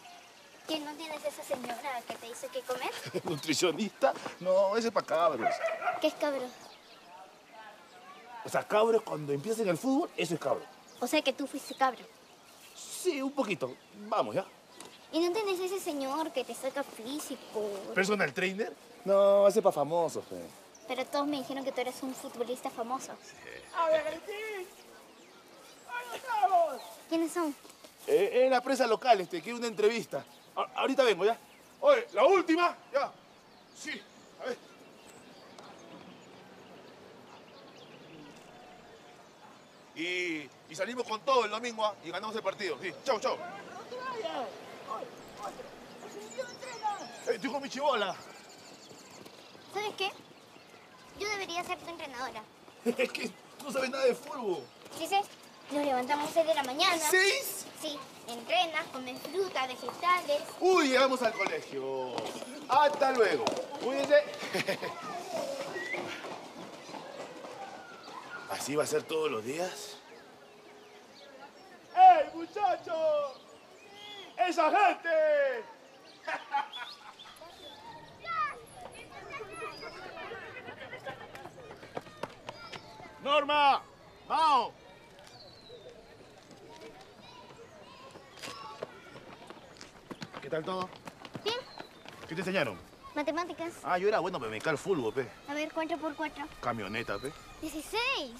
¿Que no tienes esa señora que te dice qué comer? [LAUGHS] ¿Nutricionista? No, ese es para cabros. ¿Qué es cabro? O sea, cabros cuando empiezas en el fútbol, eso es cabro. O sea que tú fuiste cabro. Sí, un poquito. Vamos, ¿ya? ¿Y no tienes ese señor que te saca físico? ¿Personal trainer? No, ese es para famosos, fe. Pero todos me dijeron que tú eres un futbolista famoso. A ver, sí. ¿Quiénes son? Eh, es la presa local, este, quiere una entrevista. A- ahorita vengo, ¿ya? Oye, la última, ya. Sí, a ver. Y, y salimos con todo el domingo ¿ah? y ganamos el partido. Sí, chau, chau. Eh, Estoy con mi chibola. ¿Sabes qué? Yo debería ser tu entrenadora. [LAUGHS] Es que no sabes nada de fútbol. ¿Sí sé? Nos levantamos 6 de la mañana. ¿Seis? Sí. Entrenas, comes fruta, vegetales. Uy, llegamos al colegio. Hasta luego. Cuídense. [LAUGHS] ¿Así va a ser todos los días? ¡Ey, muchachos! ¡Esa gente! [LAUGHS] ¡Norma! ¡Mao! ¿Qué tal todo? Bien. ¿Qué te enseñaron? Matemáticas. Ah, yo era bueno, pero me cae el fútbol, pe. A ver, 4 por 4. Camioneta, pe. 16.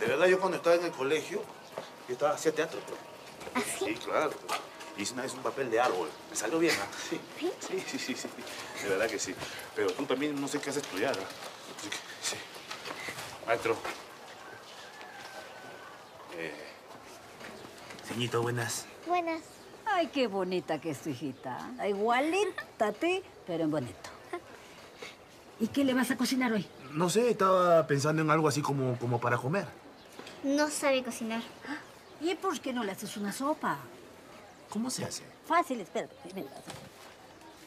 De verdad, yo cuando estaba en el colegio, yo estaba hacía teatro. pe. ¿Ah, Sí, claro. pe. Hice una vez un papel de árbol. Me salió bien, ¿ah? Sí. Sí, sí, sí, sí. De verdad que sí. Pero tú también no sé qué has estudiado. Así que, sí. Maestro. Eh... Señito, buenas. Buenas. Ay, qué bonita que es tu hijita. Igualita a ti, pero en bonito. ¿Y qué le vas a cocinar hoy? No sé, estaba pensando en algo así como, como para comer. No sabe cocinar. ¿Y por qué no le haces una sopa? ¿Cómo se hace? Fácil, espérate.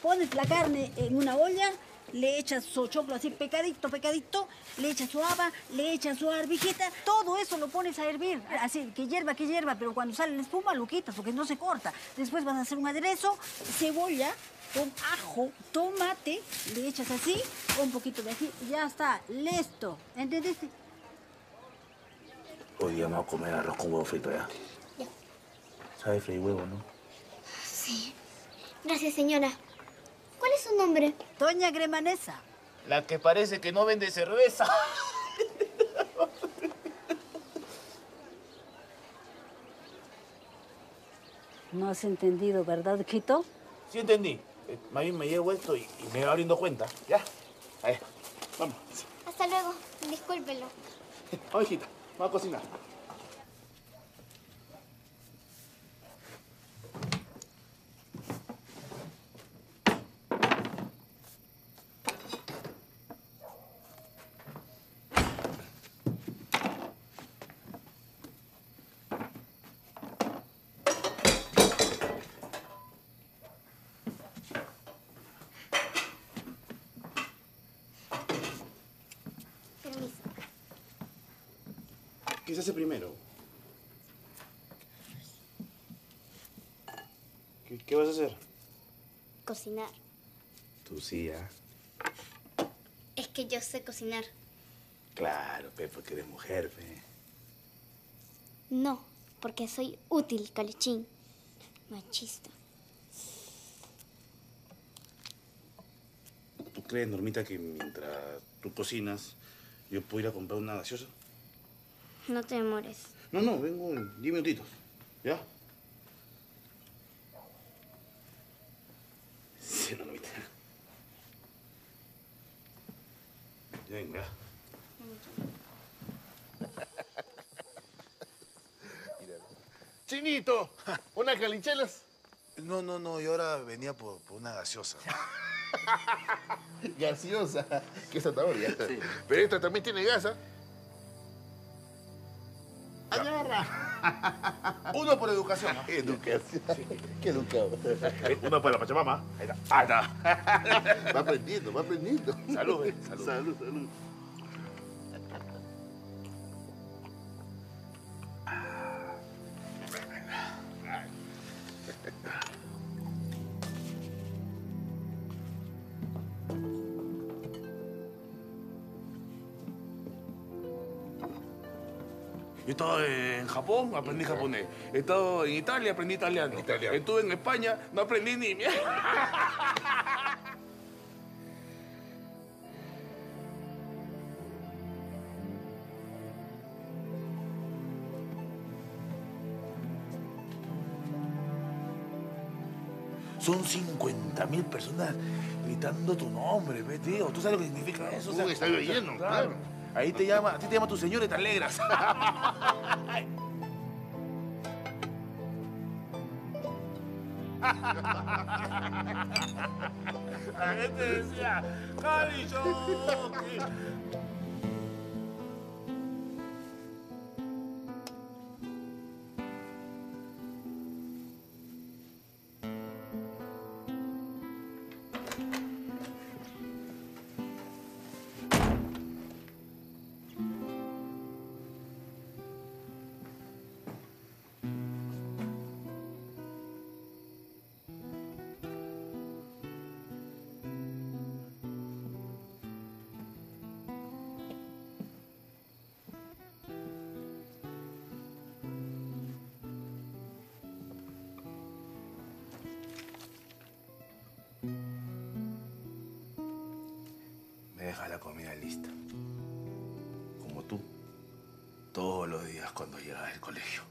Pones la carne en una olla, le echas su choclo así pecadito, pecadito, le echas su haba, le echas su arvejita, todo eso lo pones a hervir, así, que hierva, que hierva, pero cuando sale la espuma lo quitas porque no se corta. Después vas a hacer un aderezo, cebolla, con ajo, tomate, le echas así, un poquito de ají, ya está, listo. ¿Entendiste? Hoy día vamos a comer arroz con huevo frito ya. Ya. ¿Sabe freír huevo, no? Sí. Gracias, señora. ¿Cuál es su nombre? Doña Gremanesa. La que parece que no vende cerveza. No has entendido, ¿verdad, Quito? Sí entendí. Eh, Más bien me llevo esto y, y me va abriendo cuenta. ¿Ya? A ver, vamos. Hasta luego. Discúlpelo. [LAUGHS] Vamos, hijita. Vamos a cocinar. ¿Qué se hace primero? ¿Qué, qué vas a hacer? Cocinar. Tú sí, ¿ah? Es que yo sé cocinar. Claro, pe, porque eres mujer, pe. No, porque soy útil, calichín. Machista. ¿Tú crees, Normita, que mientras tú cocinas, yo puedo ir a comprar una gaseosa? No te demores. No, no, vengo en 10 minutitos. ¿Ya? Sí, no. Chinito, ¿unas calichelas? No, no, no, yo ahora venía por, una gaseosa. [LAUGHS] gaseosa, qué es ya. Pero esta también tiene gasa. [LAUGHS] Uno por educación. ¿no? Educación. Qué educado. Uno para la Pachamama. Ahí está. Ahí está. Va aprendiendo, va aprendiendo. Salud, eh, salud. Salud, salud. Japón, aprendí japonés. He estado en Italia, aprendí italiano. Estuve en España, no aprendí ni mierda. [LAUGHS] Son 50 mil personas gritando tu nombre, ve, tío. ¿Tú sabes lo que significa eso? Uy, está lleno, claro. Ahí te llama, a ti te llama tu señor y te alegras. [LAUGHS] [LAUGHS] La gente decía, Cali Shoki". Comida lista. Como tú, todos los días cuando llegas del colegio.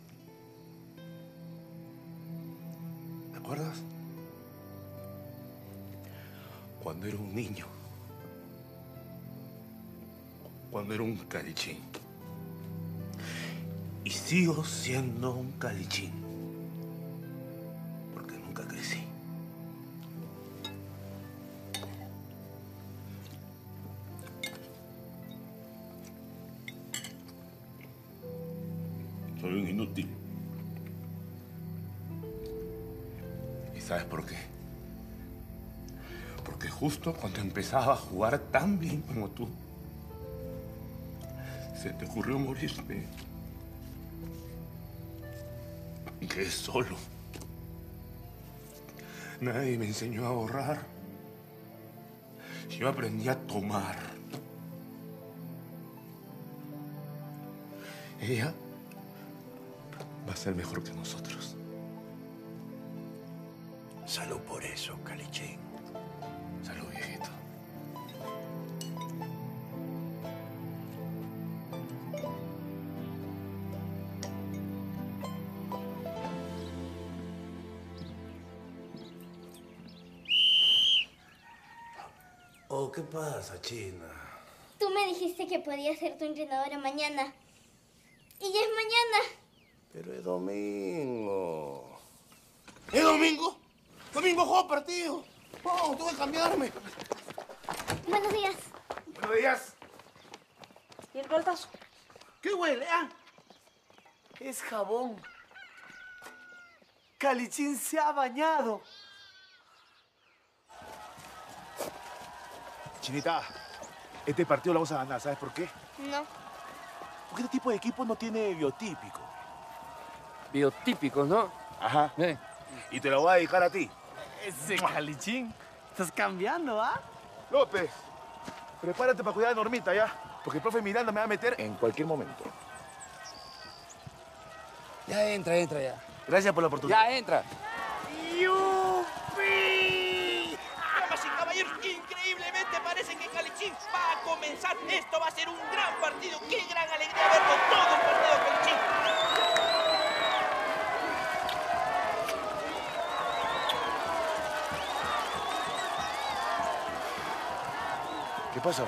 ¿Te acuerdas? Cuando era un niño. Cuando era un calichín. Y sigo siendo un calichín. Cuando empezaba a jugar tan bien como tú, se te ocurrió morirme. Y quedé solo. Nadie me enseñó a ahorrar. Yo aprendí a tomar. Ella va a ser mejor que nosotros. Tu entrenadora mañana. Y ya es mañana. Pero es domingo. ¿Es domingo? Domingo juego partido. Oh, tuve que cambiarme. Buenos días. Buenos días. ¿Y el baldazo? ¿Qué huele, ah? Es jabón. Calichín se ha bañado. Chinita, este partido lo vamos a ganar, ¿sabes por qué? No. Porque este tipo de equipo no tiene biotípico. Biotípicos, ¿no? Ajá. Y te lo voy a dedicar a ti. Ese calichín. Estás cambiando, ¿ah? López, prepárate para cuidar a Normita, ¿ya? Porque el profe Miranda me va a meter en cualquier momento. Ya entra, entra ya. Gracias por la oportunidad. Ya entra. ¡Yupi! Damas y caballeros, increíblemente Calichín va a comenzar. Esto va a ser un gran partido. ¡Qué gran alegría verlo todo el partido, Calichín! ¿Qué pasa?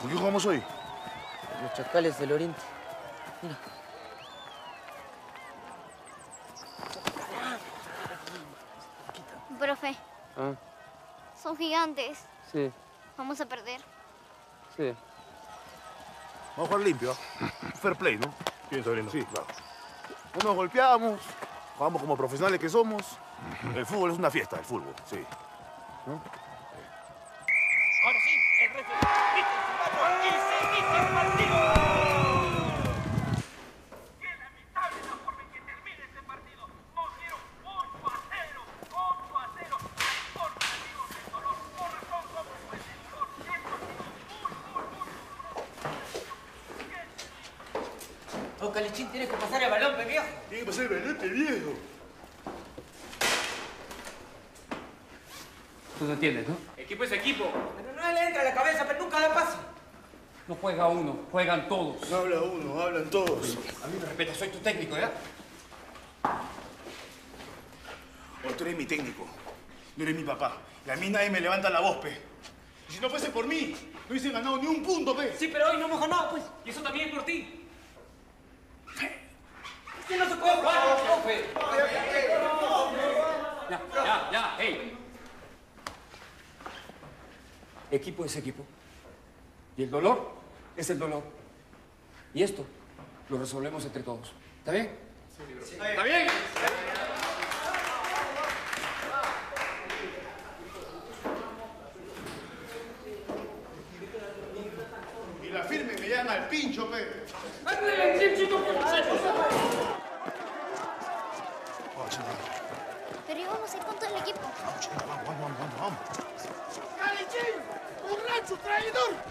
¿Por qué jugamos hoy? Los chacales del oriente. Mira. profe. Ah, Son gigantes. sí, Vamos a perder. Sí. Vamos a jugar limpio. [LAUGHS] Fair play, ¿no? Bien, sobrino. Sí, claro. No nos golpeamos, jugamos como profesionales que somos. El fútbol es una fiesta, el fútbol, sí. ¿No? Ahora sí, el referee grita el silbato y se inicia el partido. Oh, Calichín, tienes que pasar el balón, pe viejo. Tiene que pasar el balón, pe viejo. Tú no entiendes, ¿no? Equipo es equipo. Pero no le entra a la cabeza, pero nunca da pase. No juega uno, juegan todos. No habla uno, hablan todos. A mí me respeta, soy tu técnico, ¿ya? O tú eres mi técnico, no eres mi papá. Y a mí nadie me levanta la voz, pe. Y si no fuese por mí, no hubiese ganado ni un punto, pe. Sí, pero hoy no hemos ganado, pues. Y eso también es por ti. ¿Qué no se puede jugar? Ya, ya, ya, hey. Equipo es equipo. Y el dolor es el dolor. Y esto lo resolvemos entre todos. ¿Está bien? ¿Está bien? Y la firme me llama al pincho, pe. Pero íbamos a ir con todo el equipo. Vamos, vamos, vamos, vamos. ¡Calichín! ¡Borracho, traidor!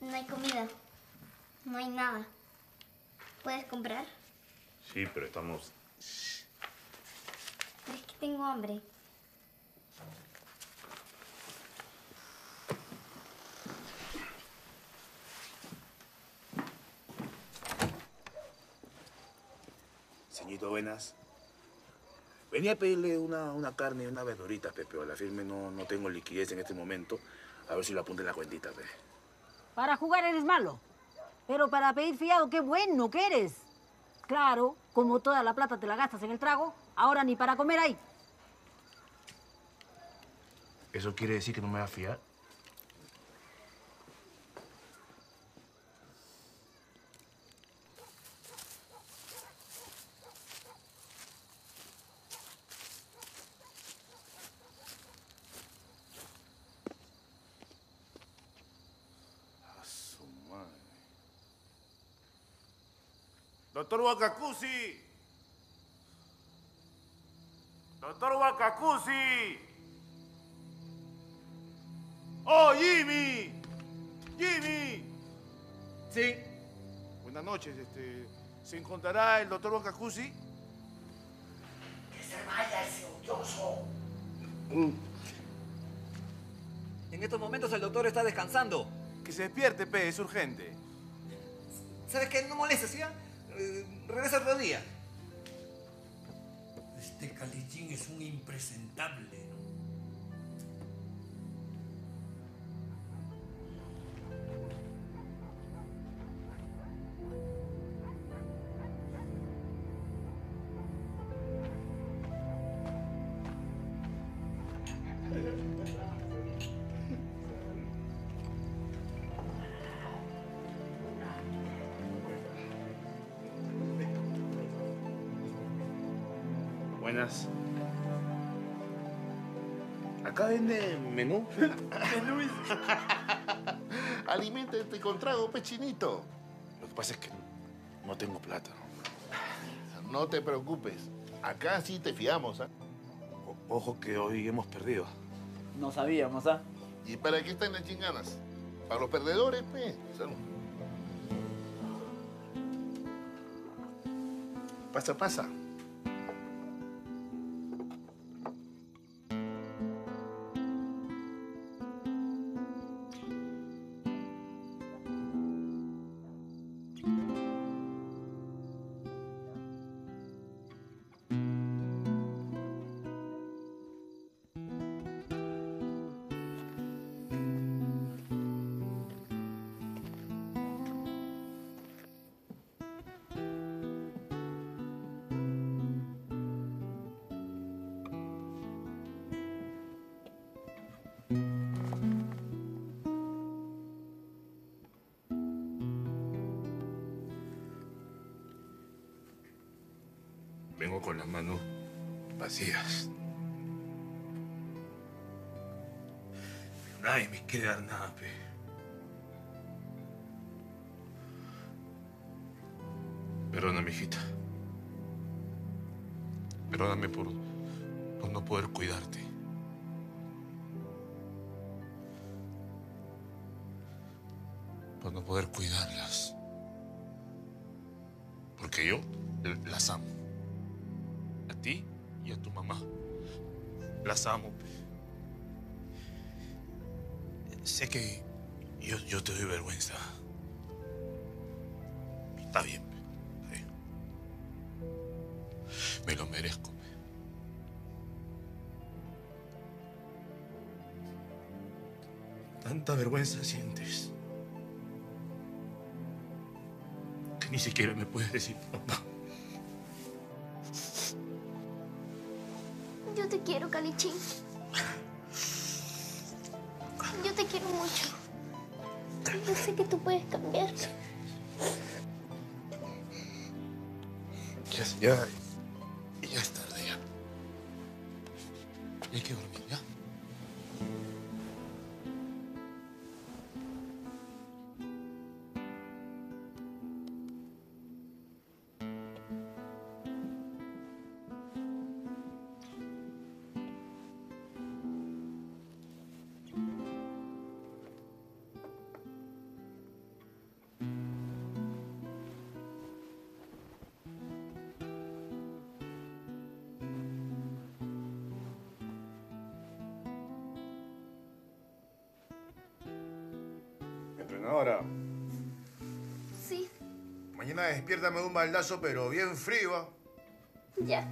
No hay comida. No hay nada. ¿Puedes comprar? Sí, pero estamos... Pero es que tengo hambre. Señorito, buenas. Venía a pedirle una, una carne y una verdurita, pe, pero a la firme no, no tengo liquidez en este momento. A ver si lo apunte en la cuentita, pe. Para jugar eres malo. Pero para pedir fiado, qué bueno que eres. Claro, como toda la plata te la gastas en el trago, ahora ni para comer hay. ¿Eso quiere decir que no me va a fiar? Doctor Wakakusi. Doctor Wakakusi. Oh, Jimmy. Jimmy. Sí. Buenas noches. Este, ¿Se encontrará el doctor Wakakusi? ¡Que se vaya ese odioso! En estos momentos el doctor está descansando. Que se despierte, P, es urgente. ¿Sabes qué? No molestes, ¿sí? Eh, regresa otro día. Este Calichín es un impresentable. Menú. [LAUGHS] Aliméntate con trago, pechinito. Lo que pasa es que no tengo plata. No te preocupes. Acá sí te fiamos, ¿ah? Ojo que hoy hemos perdido. No sabíamos, ¿ah? ¿Y para qué están las chinganas? Para los perdedores, pe. Salud. Pasa, pasa. Por no poder cuidarlas. Porque yo las amo. A ti y a tu mamá. Las amo. Sé que yo, yo te doy vergüenza. Está bien. está bien. Me lo merezco. Tanta vergüenza sientes. Ni siquiera me puedes decir papá. Yo te quiero, Calichín. Yo te quiero mucho. Yo sé que tú puedes cambiar. Ya, ya, ya despiértame de un baldazo, pero bien frío. ya.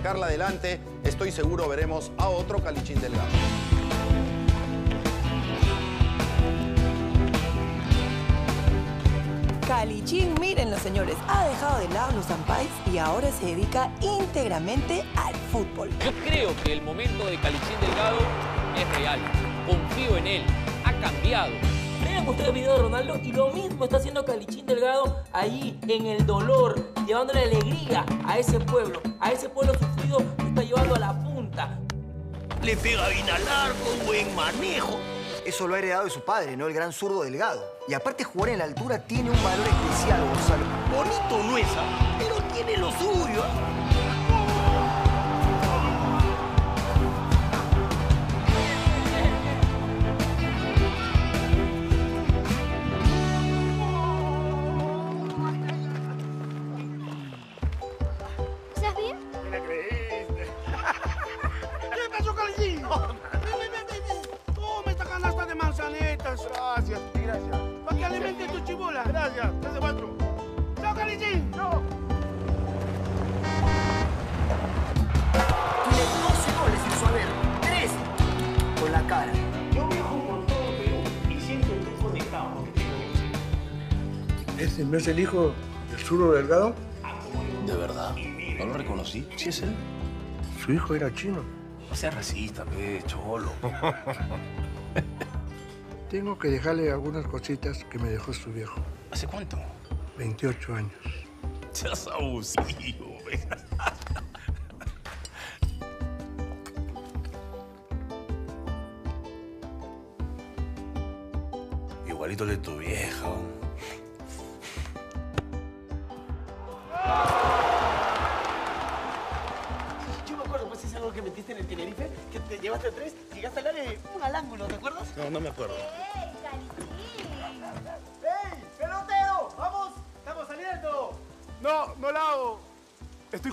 Sacarla adelante, estoy seguro veremos a otro Calichín Delgado. Calichín, mírenlo señores, ha dejado de lado los zampais y ahora se dedica íntegramente al fútbol. Yo creo que el momento de Calichín Delgado es real. Confío en él. Ha cambiado. Vean ustedes el video de Ronaldo y lo mismo está haciendo Calichín Delgado ahí en el dolor, llevándole alegría a ese pueblo, a ese pueblo sufrido que está llevando a la punta. Le pega bien al arco, buen manejo. Eso lo ha heredado de su padre, ¿no? El gran zurdo delgado. Y aparte jugar en la altura tiene un valor especial, Gonzalo. Bonito no es, ¿ah? pero tiene lo suyo. El hijo del zurdo delgado? ¿De verdad? ¿No lo reconocí? Sí es él. Su hijo era chino. No seas racista, pe, cholo. [LAUGHS] Tengo que dejarle algunas cositas que me dejó su viejo. ¿Hace cuánto? 28 años. Seas abusivo, ve. Igualito de tu vieja.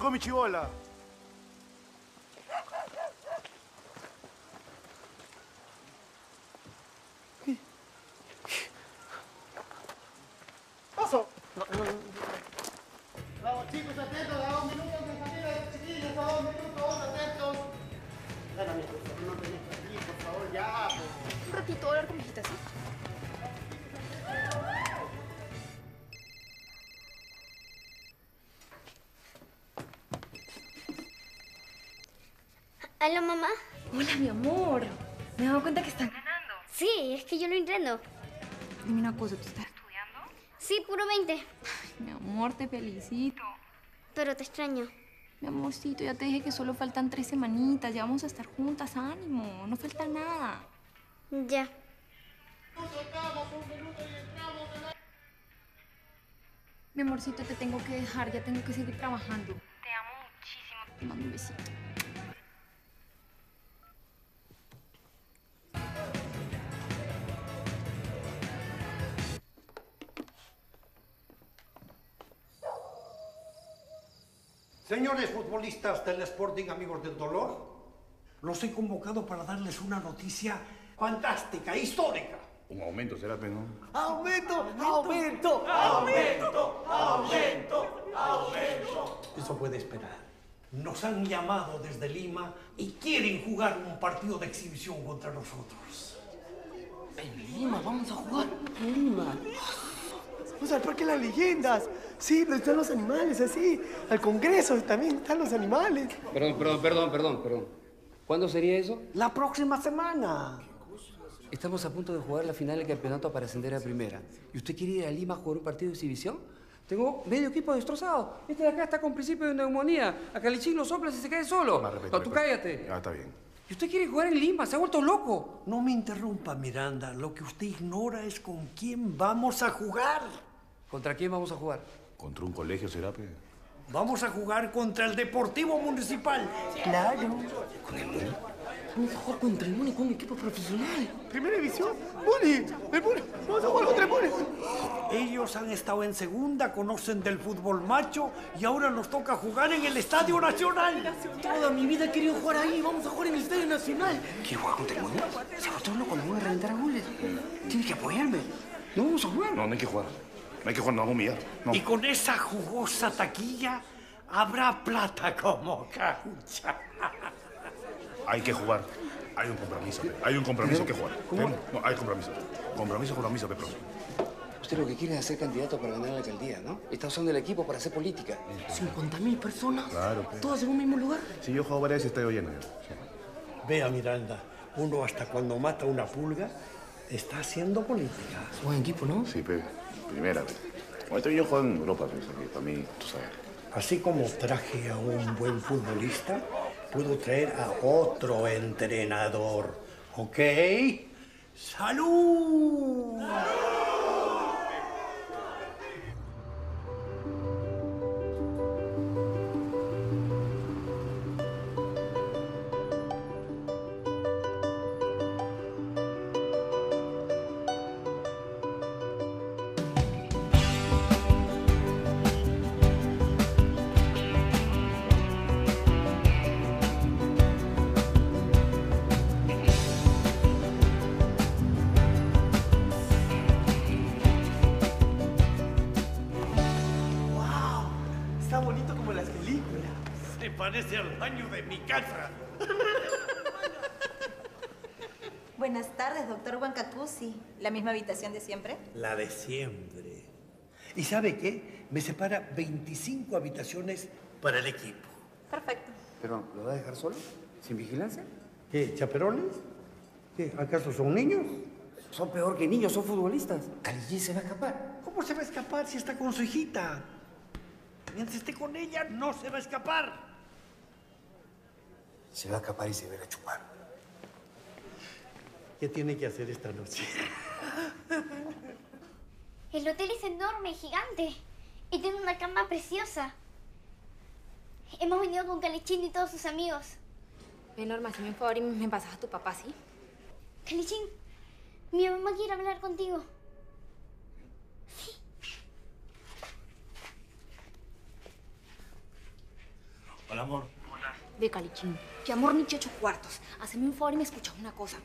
Mi chibola. Paso. Vamos, chicos, atentos, a dos minutos de salida, chiquillos, a dos minutos, atentos. Bueno, mi profesor, no tenés que aquí, por favor, ya. Un ratito, hablar con mi hijita, ¿sí? ¿Aló, mamá? Hola, mi amor. Me he dado cuenta que están ganando. Sí, es que yo lo entreno. Dime una cosa, ¿tú estás estudiando? Sí, puro 20. Mi amor, te felicito. Pero te extraño. Mi amorcito, ya te dije que solo faltan tres semanitas. Ya vamos a estar juntas, ánimo. No falta nada. Ya. Mi amorcito, te tengo que dejar. Ya tengo que seguir trabajando. Te amo muchísimo. Te mando un besito. Señores futbolistas del Sporting Amigos del Dolor, los he convocado para darles una noticia fantástica, histórica. Un aumento será, no. ¡Aumento! ¡Aumento! ¡Aumento! ¡Aumento! ¡Aumento! Eso puede esperar. Nos han llamado desde Lima y quieren jugar un partido de exhibición contra nosotros. En Lima, vamos a jugar. En Lima. O sea, al Parque de las Leyendas. Sí, donde están los animales, así. Al Congreso también están los animales. Perdón, perdón, perdón, perdón, perdón. ¿Cuándo sería eso? La próxima semana. Estamos a punto de jugar la final del campeonato para ascender a primera. ¿Y usted quiere ir a Lima a jugar un partido de exhibición? Tengo medio equipo destrozado. Este de acá está con principio de neumonía. A Calichín lo soplas y se cae solo. No, tú cállate. Ah, está bien. ¿Y usted quiere jugar en Lima? Se ha vuelto loco. No me interrumpa, Miranda. Lo que usted ignora es con quién vamos a jugar. ¿Contra quién vamos a jugar? Contra un colegio será, pe. Vamos a jugar contra el Deportivo Municipal. Claro. ¿Con el Muni? Vamos a jugar contra el Muni con un equipo profesional. Primera división. Muni. El Muni. Vamos a jugar contra el Muni. Ellos han estado en segunda, conocen del fútbol macho y ahora nos toca jugar en el Estadio Nacional. Toda mi vida he querido jugar ahí. Vamos a jugar en el Estadio Nacional. ¿Quiere jugar contra el Muni? Se va todo loco, nos van a reventar a goles. Tienes que apoyarme. No vamos a jugar. No, no hay que jugar. No hay que jugar. No. Y con esa jugosa taquilla habrá plata como cancha. [LAUGHS] Hay que jugar. Hay un compromiso. pe. Hay un compromiso que jugar. ¿Cómo? No, hay compromiso. Compromiso, compromiso, Pepe. Usted lo que quiere es ser candidato para ganar la alcaldía, ¿no? Está usando el equipo para hacer política. 50.000 personas. Claro, pe. Todas en un mismo lugar. Sí, yo juego varias veces estadio lleno. ya. Vea, Miranda, uno hasta cuando mata una pulga está haciendo política. Buen equipo, ¿no? Sí, pe. Primera vez. Ahorita yo juego en Europa, pues, aquí, para mí, tú sabes. Así como traje a un buen futbolista, puedo traer a otro entrenador. ¿Ok? ¡Salud! ¡Wow! Parece al baño de mi casa. Buenas tardes, doctor Huancacusi. ¿La misma habitación de siempre? La de siempre. ¿Y sabe qué? Me separa 25 habitaciones para el equipo. Perfecto. Pero, ¿lo va a dejar solo? ¿Sin vigilancia? ¿Qué? ¿Chaperones? ¿Qué? ¿Acaso son niños? Son peor que niños, son futbolistas. Calichín se va a escapar. ¿Cómo se va a escapar si está con su hijita? Mientras esté con ella, no se va a escapar. Se va a escapar y se va a chupar. ¿Qué tiene que hacer esta noche? [LAUGHS] El hotel es enorme, gigante. Y tiene una cama preciosa. Hemos venido con Calichín y todos sus amigos. Ve, Norma, si me favor y me pasas a tu papá, ¿sí? Calichín, mi mamá quiere hablar contigo. Hola, amor. Ve, Calichín, que amor ni ocho cuartos. Haceme un favor y me escucha una cosa.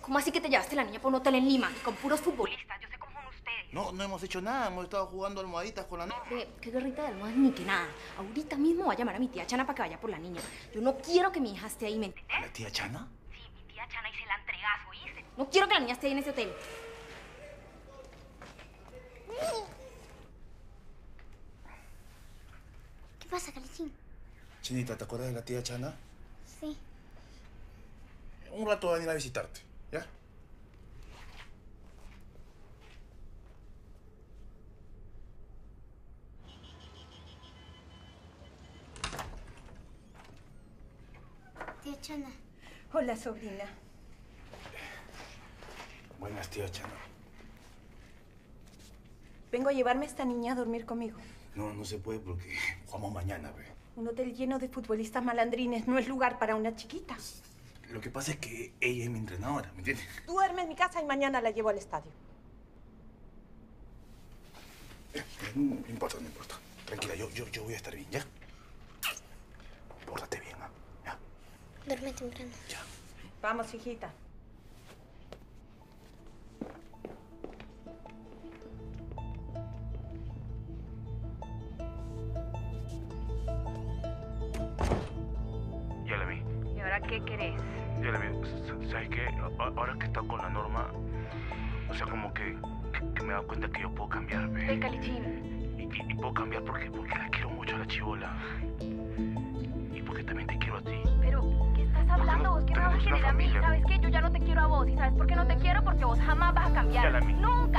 ¿Cómo así que te llevaste la niña por un hotel en Lima? Con puros futbolistas. Yo sé cómo son ustedes. No, no hemos hecho nada. Hemos estado jugando almohaditas con la. Ve, qué guerrita de almohadas ni que nada. Ahorita mismo voy a llamar a mi tía Chana para que vaya por la niña. Yo no quiero que mi hija esté ahí, ¿me entiendes? ¿La tía Chana? Mi tía Chana y se la entregas, ¿oíste? No quiero que la niña esté ahí en ese hotel. ¿Qué pasa, Calichín? Chinita, ¿te acuerdas de la tía Chana? Sí. Un rato va a venir a visitarte, ¿ya? Tía Chana. Hola, sobrina. Buenas, tía Chana. Vengo a llevarme a esta niña a dormir conmigo. No, no se puede porque jugamos mañana, ve. Un hotel lleno de futbolistas malandrines no es lugar para una chiquita. Lo que pasa es que ella es mi entrenadora, ¿me entiendes? Duerme en mi casa y mañana la llevo al estadio. No, no importa, no importa. Tranquila, yo, yo, yo voy a estar bien, ¿ya? Pórtate bien, ¿ah? Duerme temprano. Vamos, hijita. Qué querés? La vi. S- ¿Sabes qué? Ahora que está con la norma, o sea, como que, que, que me he dado cuenta que yo puedo cambiar, ve. Ve, Calichín. Y, y- y puedo cambiar porque, porque la quiero mucho a la chivola. Y porque también te quiero a ti. Pero, ¿qué estás hablando vos? ¿Qué me vas a querer a mí? ¿Sabes qué? Yo ya no te quiero a vos. ¿Y sabes por qué no te quiero? Porque vos jamás vas a cambiar. Ya la. Nunca,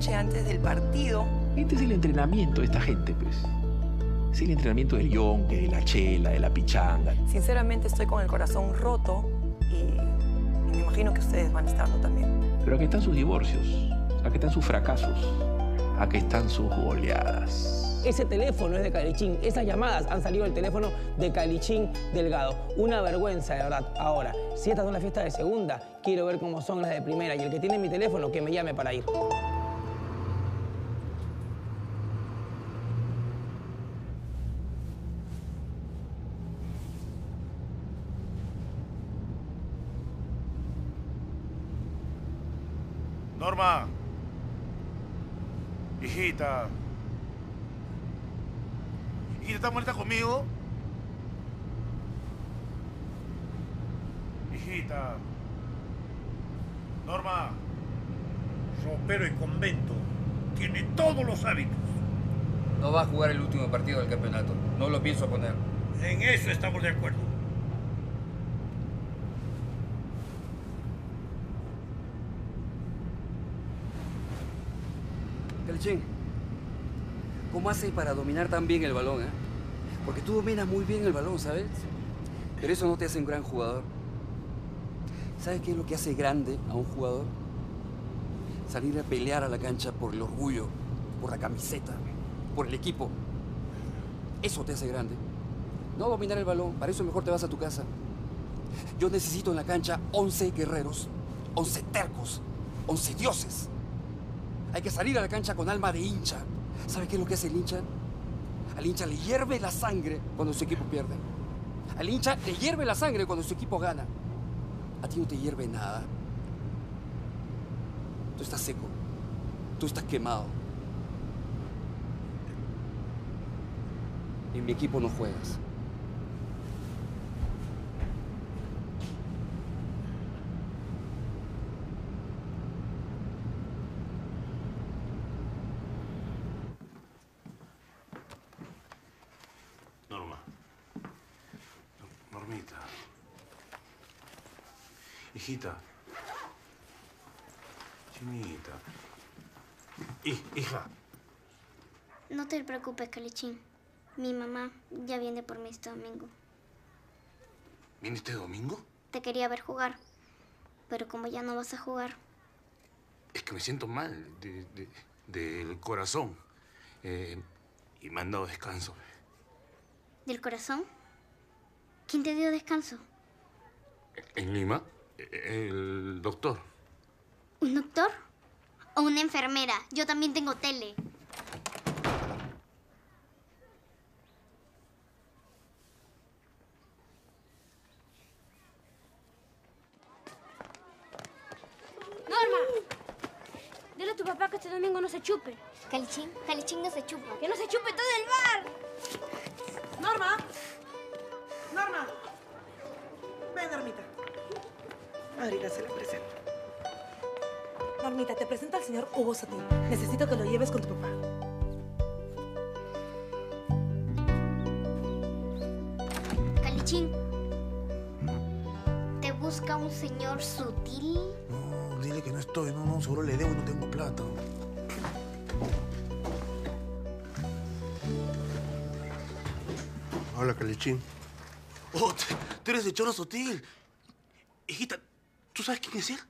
noche antes del partido. Este es el entrenamiento de esta gente, pues. Es el entrenamiento del yonque, de la chela, de la pichanga. Sinceramente estoy con el corazón roto y, y me imagino que ustedes van a estarlo también. Pero aquí están sus divorcios, aquí están sus fracasos, aquí están sus goleadas. Ese teléfono es de Calichín. Esas llamadas han salido del teléfono de Calichín Delgado. Una vergüenza, de verdad. Ahora, si estas son las fiestas de segunda, quiero ver cómo son las de primera. Y el que tiene mi teléfono, que me llame para ir. Norma. Hijita. Hijita, ¿estás molesta conmigo? Hijita. Norma. Ropero y convento. Tiene todos los hábitos. No va a jugar el último partido del campeonato. No lo pienso poner. En eso estamos de acuerdo. Calichín, ¿cómo haces para dominar tan bien el balón, eh? Porque tú dominas muy bien el balón, ¿sabes? Pero eso no te hace un gran jugador. ¿Sabes qué es lo que hace grande a un jugador? Salir a pelear a la cancha por el orgullo, por la camiseta, por el equipo. Eso te hace grande. No dominar el balón, para eso mejor te vas a tu casa. Yo necesito en la cancha 11 guerreros, 11 tercos, 11 dioses. Hay que salir a la cancha con alma de hincha. ¿Sabe qué es lo que hace el hincha? Al hincha le hierve la sangre cuando su equipo pierde. Al hincha le hierve la sangre cuando su equipo gana. A ti no te hierve nada. Tú estás seco. Tú estás quemado. En mi equipo no juegas. Norma. Normita. Hijita. Chinita. Hij- hija. No te preocupes, Calichín. Mi mamá ya viene por mí este domingo. ¿Viene este domingo? Te quería ver jugar, pero como ya no vas a jugar, Es que me siento mal de- de- del corazón. Eh, y me han dado descanso. del corazón, ¿quién te dio descanso? En Lima, el doctor. ¿Un doctor? ¿O una enfermera? Yo también tengo tele. Norma, dile a tu papá que este domingo no se chupe. Calichín, Calichín no se chupa. Que no se chupe todo el bar. Norma. Norma. Ven, Normita. Marina se la presento. Normita, te presento al señor Hugo Satín. Necesito que lo lleves con tu papá. Calichín, ¿te busca un señor sutil? No, dile que no estoy. No, no, seguro le debo y no tengo plata. Hola, Calichín. Oh, tú eres el choro sutil. Hijita, ¿tú sabes quién es él?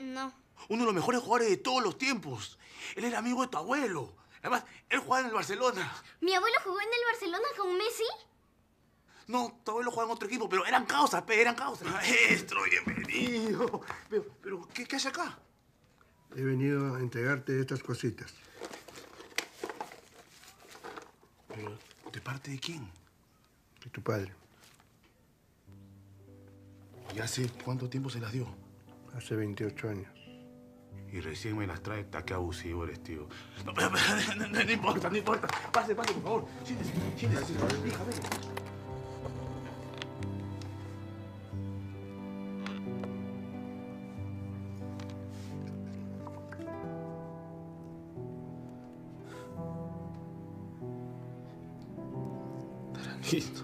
No. Uno de los mejores jugadores de todos los tiempos. Él era amigo de tu abuelo. Además, él jugaba en el Barcelona. ¿Mi abuelo jugó en el Barcelona con Messi? No, tu abuelo jugaba en otro equipo, pero eran causas, pe, eran causas. Maestro, bienvenido. Pero, pero ¿qué, qué hace acá? He venido a entregarte estas cositas. Pero, ¿de parte de quién? De tu padre. ¿Y hace cuánto tiempo se las dio? Hace 28 años. Y recién me las trae, está que abusivo eres, tío. No, pero, pero, no, no, importa, no importa. Pase, pase, por favor. Siéntese, siéntese. Hija. Tranquilo.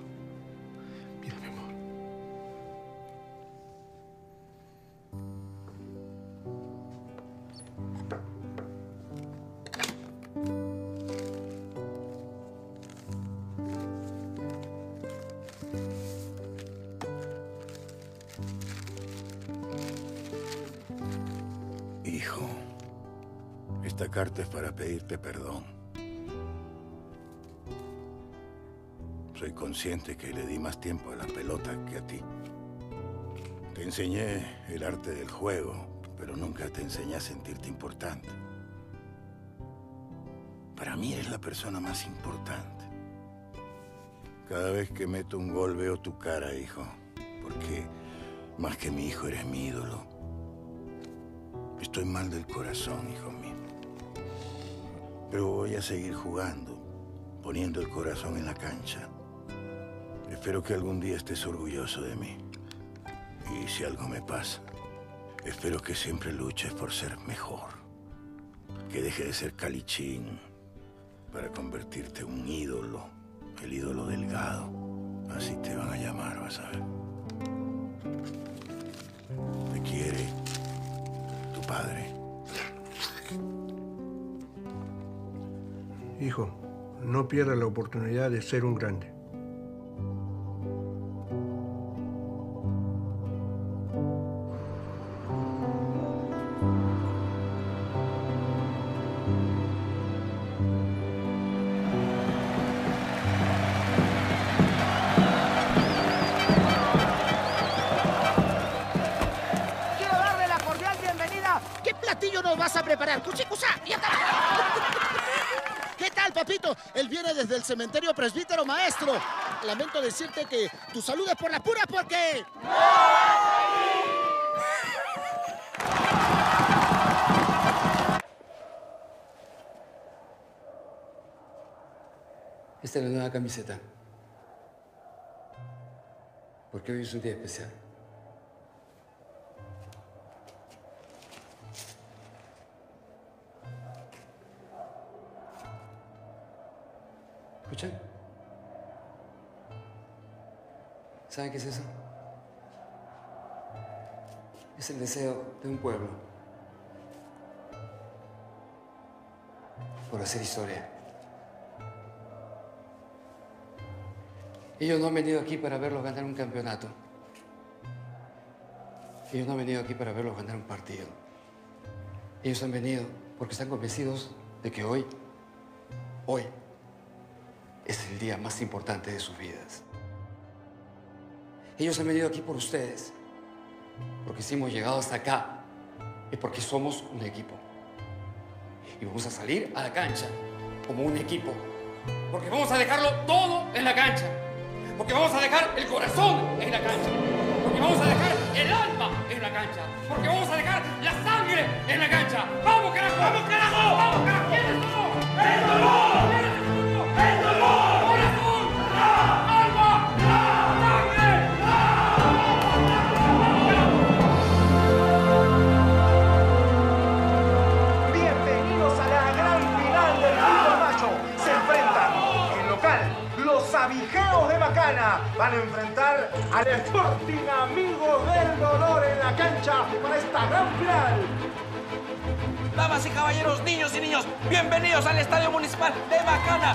Para pedirte perdón. Soy consciente que le di más tiempo a la pelota que a ti. Te enseñé el arte del juego, pero nunca te enseñé a sentirte importante. Para mí eres la persona más importante. Cada vez que meto un gol veo tu cara, hijo, porque más que mi hijo eres mi ídolo. Estoy mal del corazón, hijo mío. Pero voy a seguir jugando, poniendo el corazón en la cancha. Espero que algún día estés orgulloso de mí. Y si algo me pasa, espero que siempre luches por ser mejor. Que deje de ser calichín para convertirte en un ídolo, el ídolo delgado. Así te van a llamar, vas a ver. Te quiere tu padre. Hijo, no pierdas la oportunidad de ser un grande. Quiero darle la cordial bienvenida. ¿Qué platillo nos vas a preparar? ¡Cuchicusa! ¡Ya está! ¿Qué tal, papito? Él viene desde el cementerio presbítero maestro. Lamento decirte que tu salud es por la pura porque... Esta es la nueva camiseta. Porque hoy es un día especial. ¿Escuchan? ¿Saben qué es eso? Es el deseo de un pueblo por hacer historia. Ellos no han venido aquí para verlos ganar un campeonato. Ellos no han venido aquí para verlos ganar un partido. Ellos han venido porque están convencidos de que hoy, hoy, es el día más importante de sus vidas. Ellos han venido aquí por ustedes, porque si hemos llegado hasta acá, es porque somos un equipo. Y vamos a salir a la cancha como un equipo, porque vamos a dejarlo todo en la cancha, porque vamos a dejar el corazón en la cancha, porque vamos a dejar el alma en la cancha, porque vamos a dejar la sangre en la cancha. ¡Vamos, carajo! ¡Vamos! Van a enfrentar al Sporting Amigos del Dolor en la cancha para esta gran final. Damas y caballeros, niños y niños, bienvenidos al Estadio Municipal de Macana.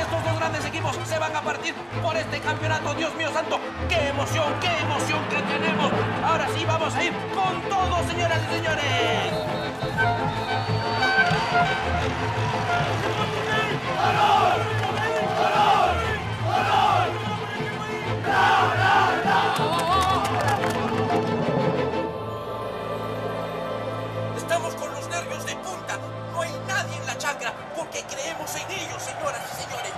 Estos dos grandes equipos se van a partir por este campeonato. Dios mío santo, qué emoción, qué emoción que tenemos. Ahora sí vamos a ir con todo, señoras y señores. Porque creemos en ellos, señoras y señores.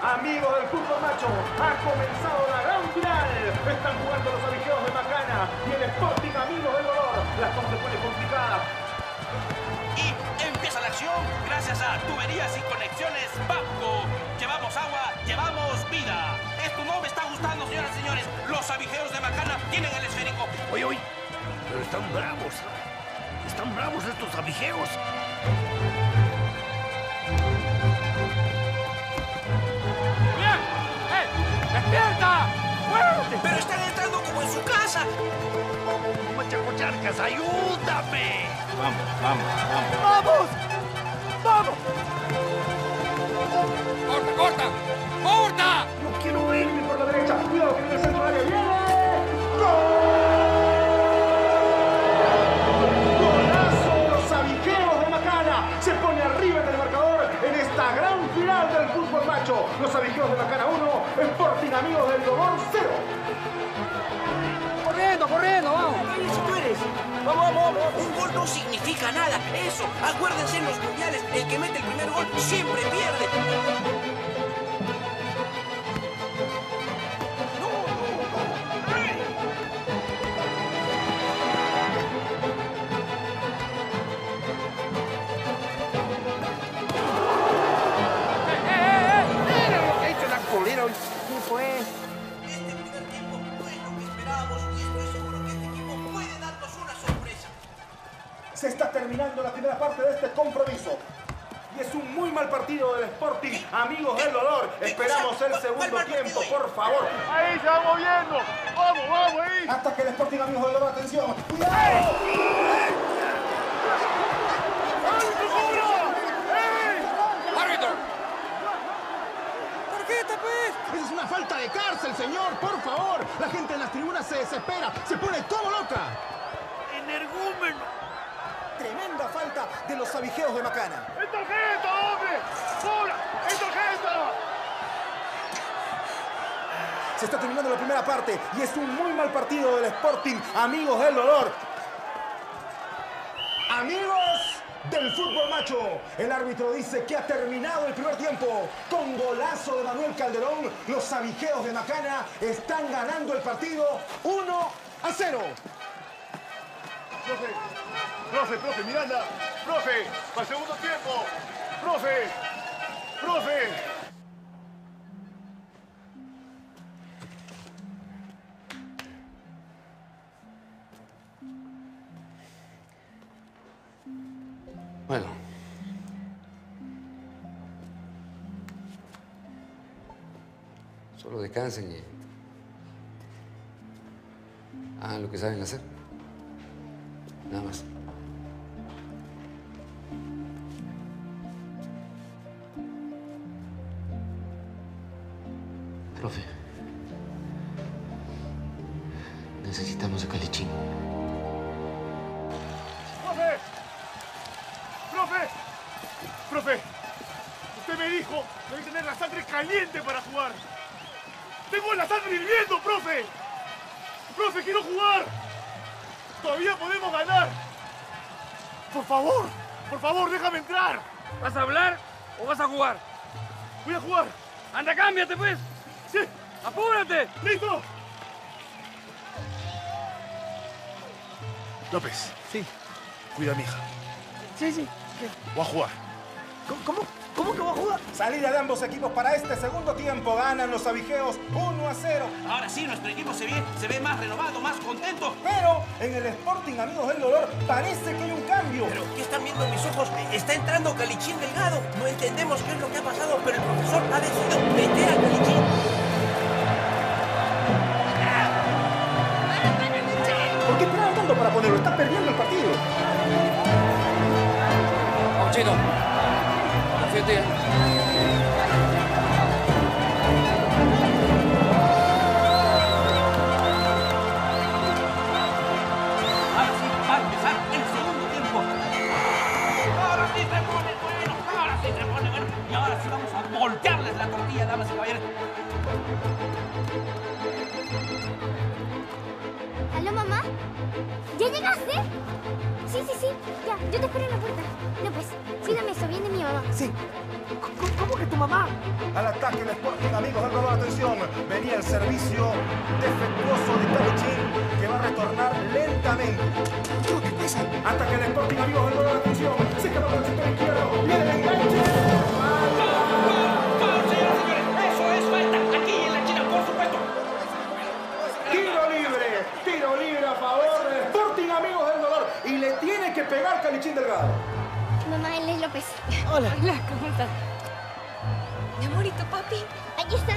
Amigos del fútbol macho, ha comenzado la gran final. Están jugando los abigeos de Macana y el Sporting Amigos del Dolor. La cosa se pone complicada. Y empieza la acción gracias a Tuberías y Conexiones Babco. Llevamos agua, llevamos vida. Esto no me está gustando, señoras y señores. Los abigeos de Macana tienen el esférico. Oye, oye, pero están bravos. Están bravos estos abigeos. ¡Bien! ¡Eh! ¡Despierta! ¡Fuerte! Pero están entrando como en su casa. Machacocharcas, ayúdame. Vamos, vamos, vamos. ¡Vamos! ¡Vamos! ¡Corta, corta! ¡Corta! No quiero irme por la derecha. Cuidado que viene el centro área. ¡Viene! De Macana 1, Sporting Amigos del Dolor 0. Corriendo, corriendo, vamos. Si tú eres. Vamos, vamos, vamos. Un gol no significa nada. Eso. Acuérdense en los mundiales, el que mete el primer gol siempre pierde. Está terminando la primera parte de este compromiso. Y es un muy mal partido del Sporting. Amigos del dolor, esperamos el segundo tiempo, por favor. Ahí se va moviendo. Vamos, vamos, ahí. Hasta que el Sporting, amigos del dolor, atención. ¡Cuidado! ¡Árbitro! ¡Tarjeta, pues! Esa es una falta de cárcel, señor, por favor. La gente en las tribunas se desespera, se pone todo loca. ¡Energúmeno! Tremenda falta de los abigeos de Macana. ¡Es tarjeta, hombre! ¡Fuera! ¡Es tarjeta! Se está terminando la primera parte y es un muy mal partido del Sporting, amigos del dolor. Amigos del fútbol macho, el árbitro dice que ha terminado el primer tiempo. Con golazo de Manuel Calderón, los abigeos de Macana están ganando el partido 1 a 0. Profe, profe, profe, Miranda, profe, para el segundo tiempo, profe, profe. Bueno. Solo descansen y hagan lo que saben hacer. Nada más. Cámbiate, pues. Sí. ¡Apúrate! ¡Listo! López. Sí. Cuida a mi hija. Sí, sí. Voy a jugar. Salida de ambos equipos para este segundo tiempo. Ganan los abigeos 1 a 0. Ahora sí, nuestro equipo se ve, se ve más renovado, más contento. Pero en el Sporting, amigos del dolor, parece que hay un cambio. ¿Pero qué están viendo mis ojos? Está entrando Calichín Delgado. No entendemos qué es lo que ha pasado, pero el profesor ha decidido meter a Calichín. ¿Por qué esperaron tanto para ponerlo? Está perdiendo el partido. Chino. Ahora sí, va a empezar el segundo tiempo. Ahora sí se pone bueno, ahora sí se pone bueno. Y ahora sí vamos a voltearles la tortilla, damas y caballeros. ¿Aló, mamá? ¿Ya llegaste? Sí, sí, sí. Ya, yo te espero en la puerta. No, pues, sígame eso, viene mi mamá. Sí. ¿Cómo que tu mamá? Al ataque del Sporting, amigos del dolor, atención. Venía el servicio defectuoso de Calichín que va a retornar lentamente. ¿Qué pasa? Hasta que el Sporting, amigos del dolor, atención. Se escapa por el sector izquierdo. ¡Viene el enganche! Eso es falta. Aquí en la China, por supuesto. Tiro libre, tiro libre a favor del Sporting, amigos del dolor. Y le tiene que pegar Calichín Delgado. Mamá, él es López. Hola. Hola, ¿cómo estás? Mi amorito, papi. Aquí está.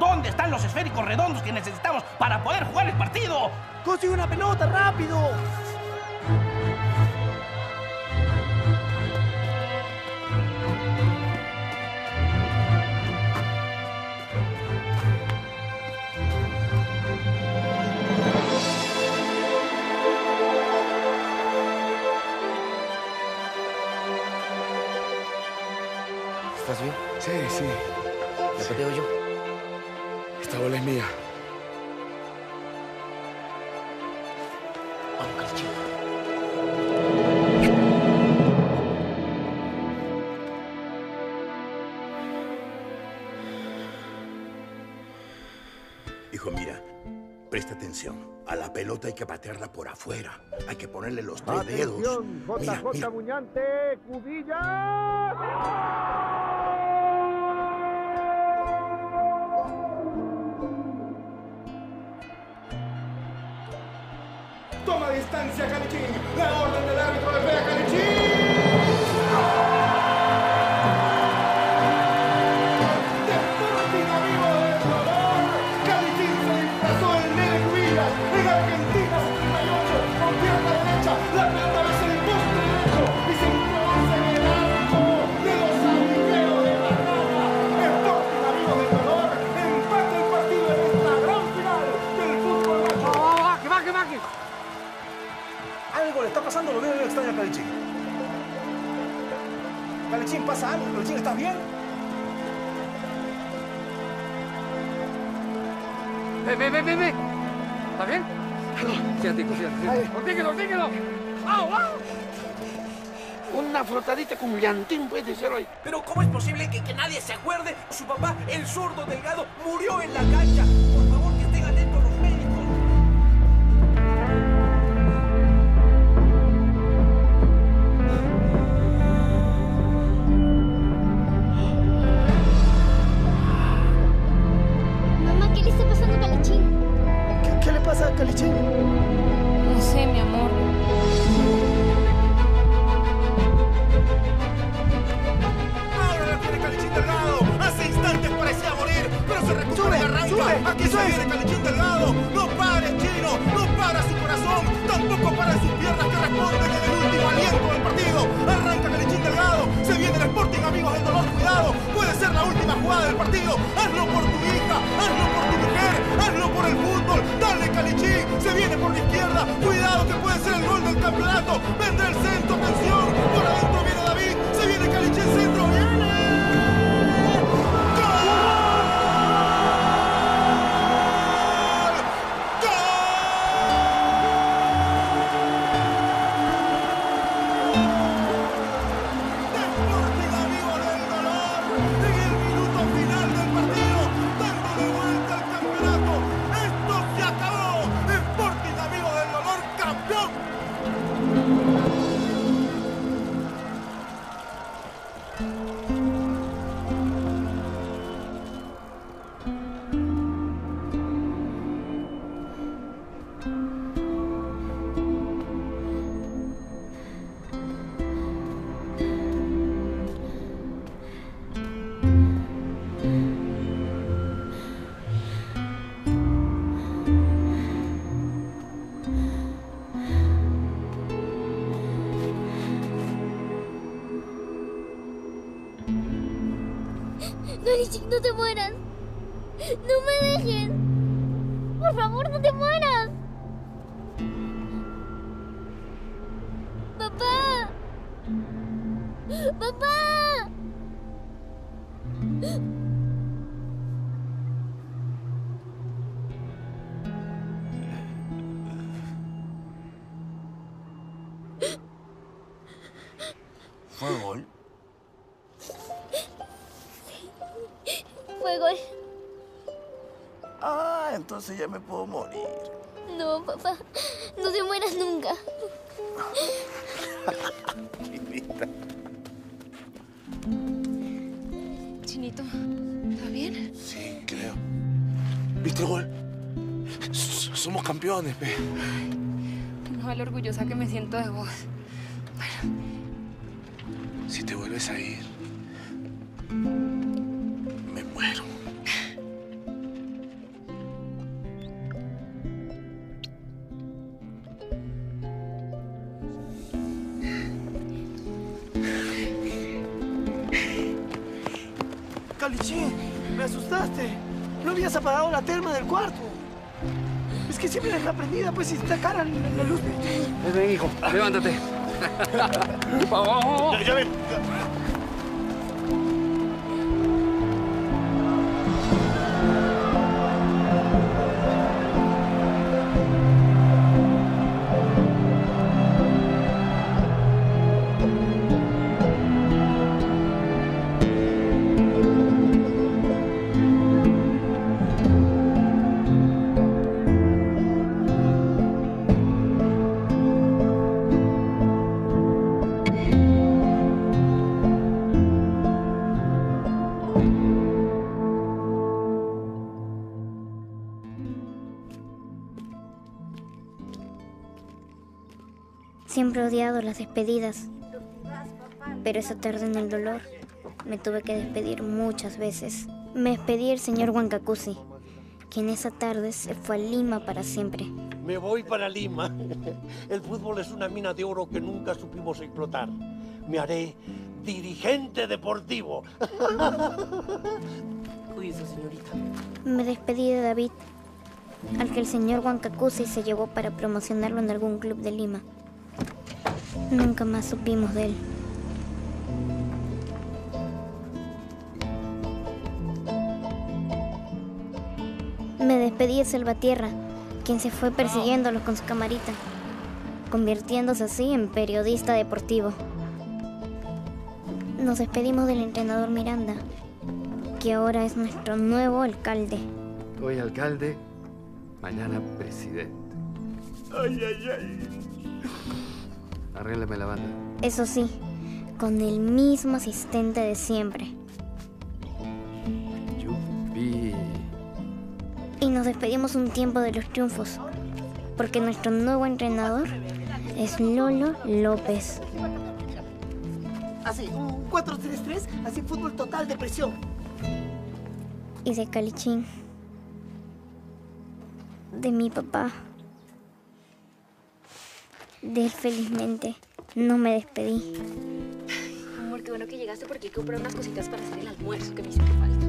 ¿Dónde están los esféricos redondos que necesitamos para poder jugar el partido? ¡Consigue una pelota, rápido! Sí, sí. ¿La pateo yo? Esta bola es mía. Vamos, Calichín. Hijo, mira, presta atención. A la pelota hay que patearla por afuera. Hay que ponerle los tres dedos. Atención, Mira, JJ mira. Muñante, Cubilla. Kimse kaleceyim. Ne orada neler pasa algo. Luchín, ¿estás bien? Ve, ve, ve, ve, ve. ¿Estás bien? Siéntate, siéntate. Ortíquelo, ortíquelo. ¡Au, au! Una frotadita con llantín puede ser hoy. Pero ¿cómo es posible que, que nadie se acuerde? Su papá, el zurdo delgado, murió en la cancha. ya me puedo morir. No, papá, no te mueras nunca. Chinita. Chinito, ¿está bien? Sí, creo. ¿Viste el gol? Somos campeones, pe. No es orgullosa que me siento de vos. Bueno. Si te vuelves a ir, siempre la prendida, pues si está cara la luz. Ven, hijo. Levántate. [LAUGHS] vamos, vamos, vamos. Ya, ya ven. Siempre he odiado las despedidas. Pero esa tarde en el dolor me tuve que despedir muchas veces. Me despedí del señor Huancacusi, quien esa tarde se fue a Lima para siempre. Me voy para Lima. [LAUGHS] El fútbol es una mina de oro que nunca supimos explotar. Me haré dirigente deportivo. [LAUGHS] Cuídese, señorita. Me despedí de David, al que el señor Huancacusi se llevó para promocionarlo en algún club de Lima. Nunca más supimos de él. Me despedí de Salvatierra, quien se fue persiguiéndolos con su camarita, convirtiéndose así en periodista deportivo. Nos despedimos del entrenador Miranda, que ahora es nuestro nuevo alcalde. Hoy alcalde, mañana presidente. Ay, ay, ay. Arréglame la banda. Eso sí, con el mismo asistente de siempre. Yupi. Y nos despedimos un tiempo de los triunfos, porque nuestro nuevo entrenador es Lolo López. Así, un 4-3-3, así fútbol total de presión. Y de Calichín. De mi papá. De él felizmente no me despedí. Amor, qué bueno que llegaste porque hay que comprar unas cositas para hacer el almuerzo que me hicieron falta.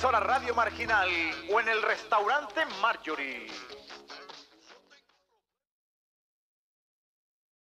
Emisora Radio Marginal o en el restaurante Marjorie.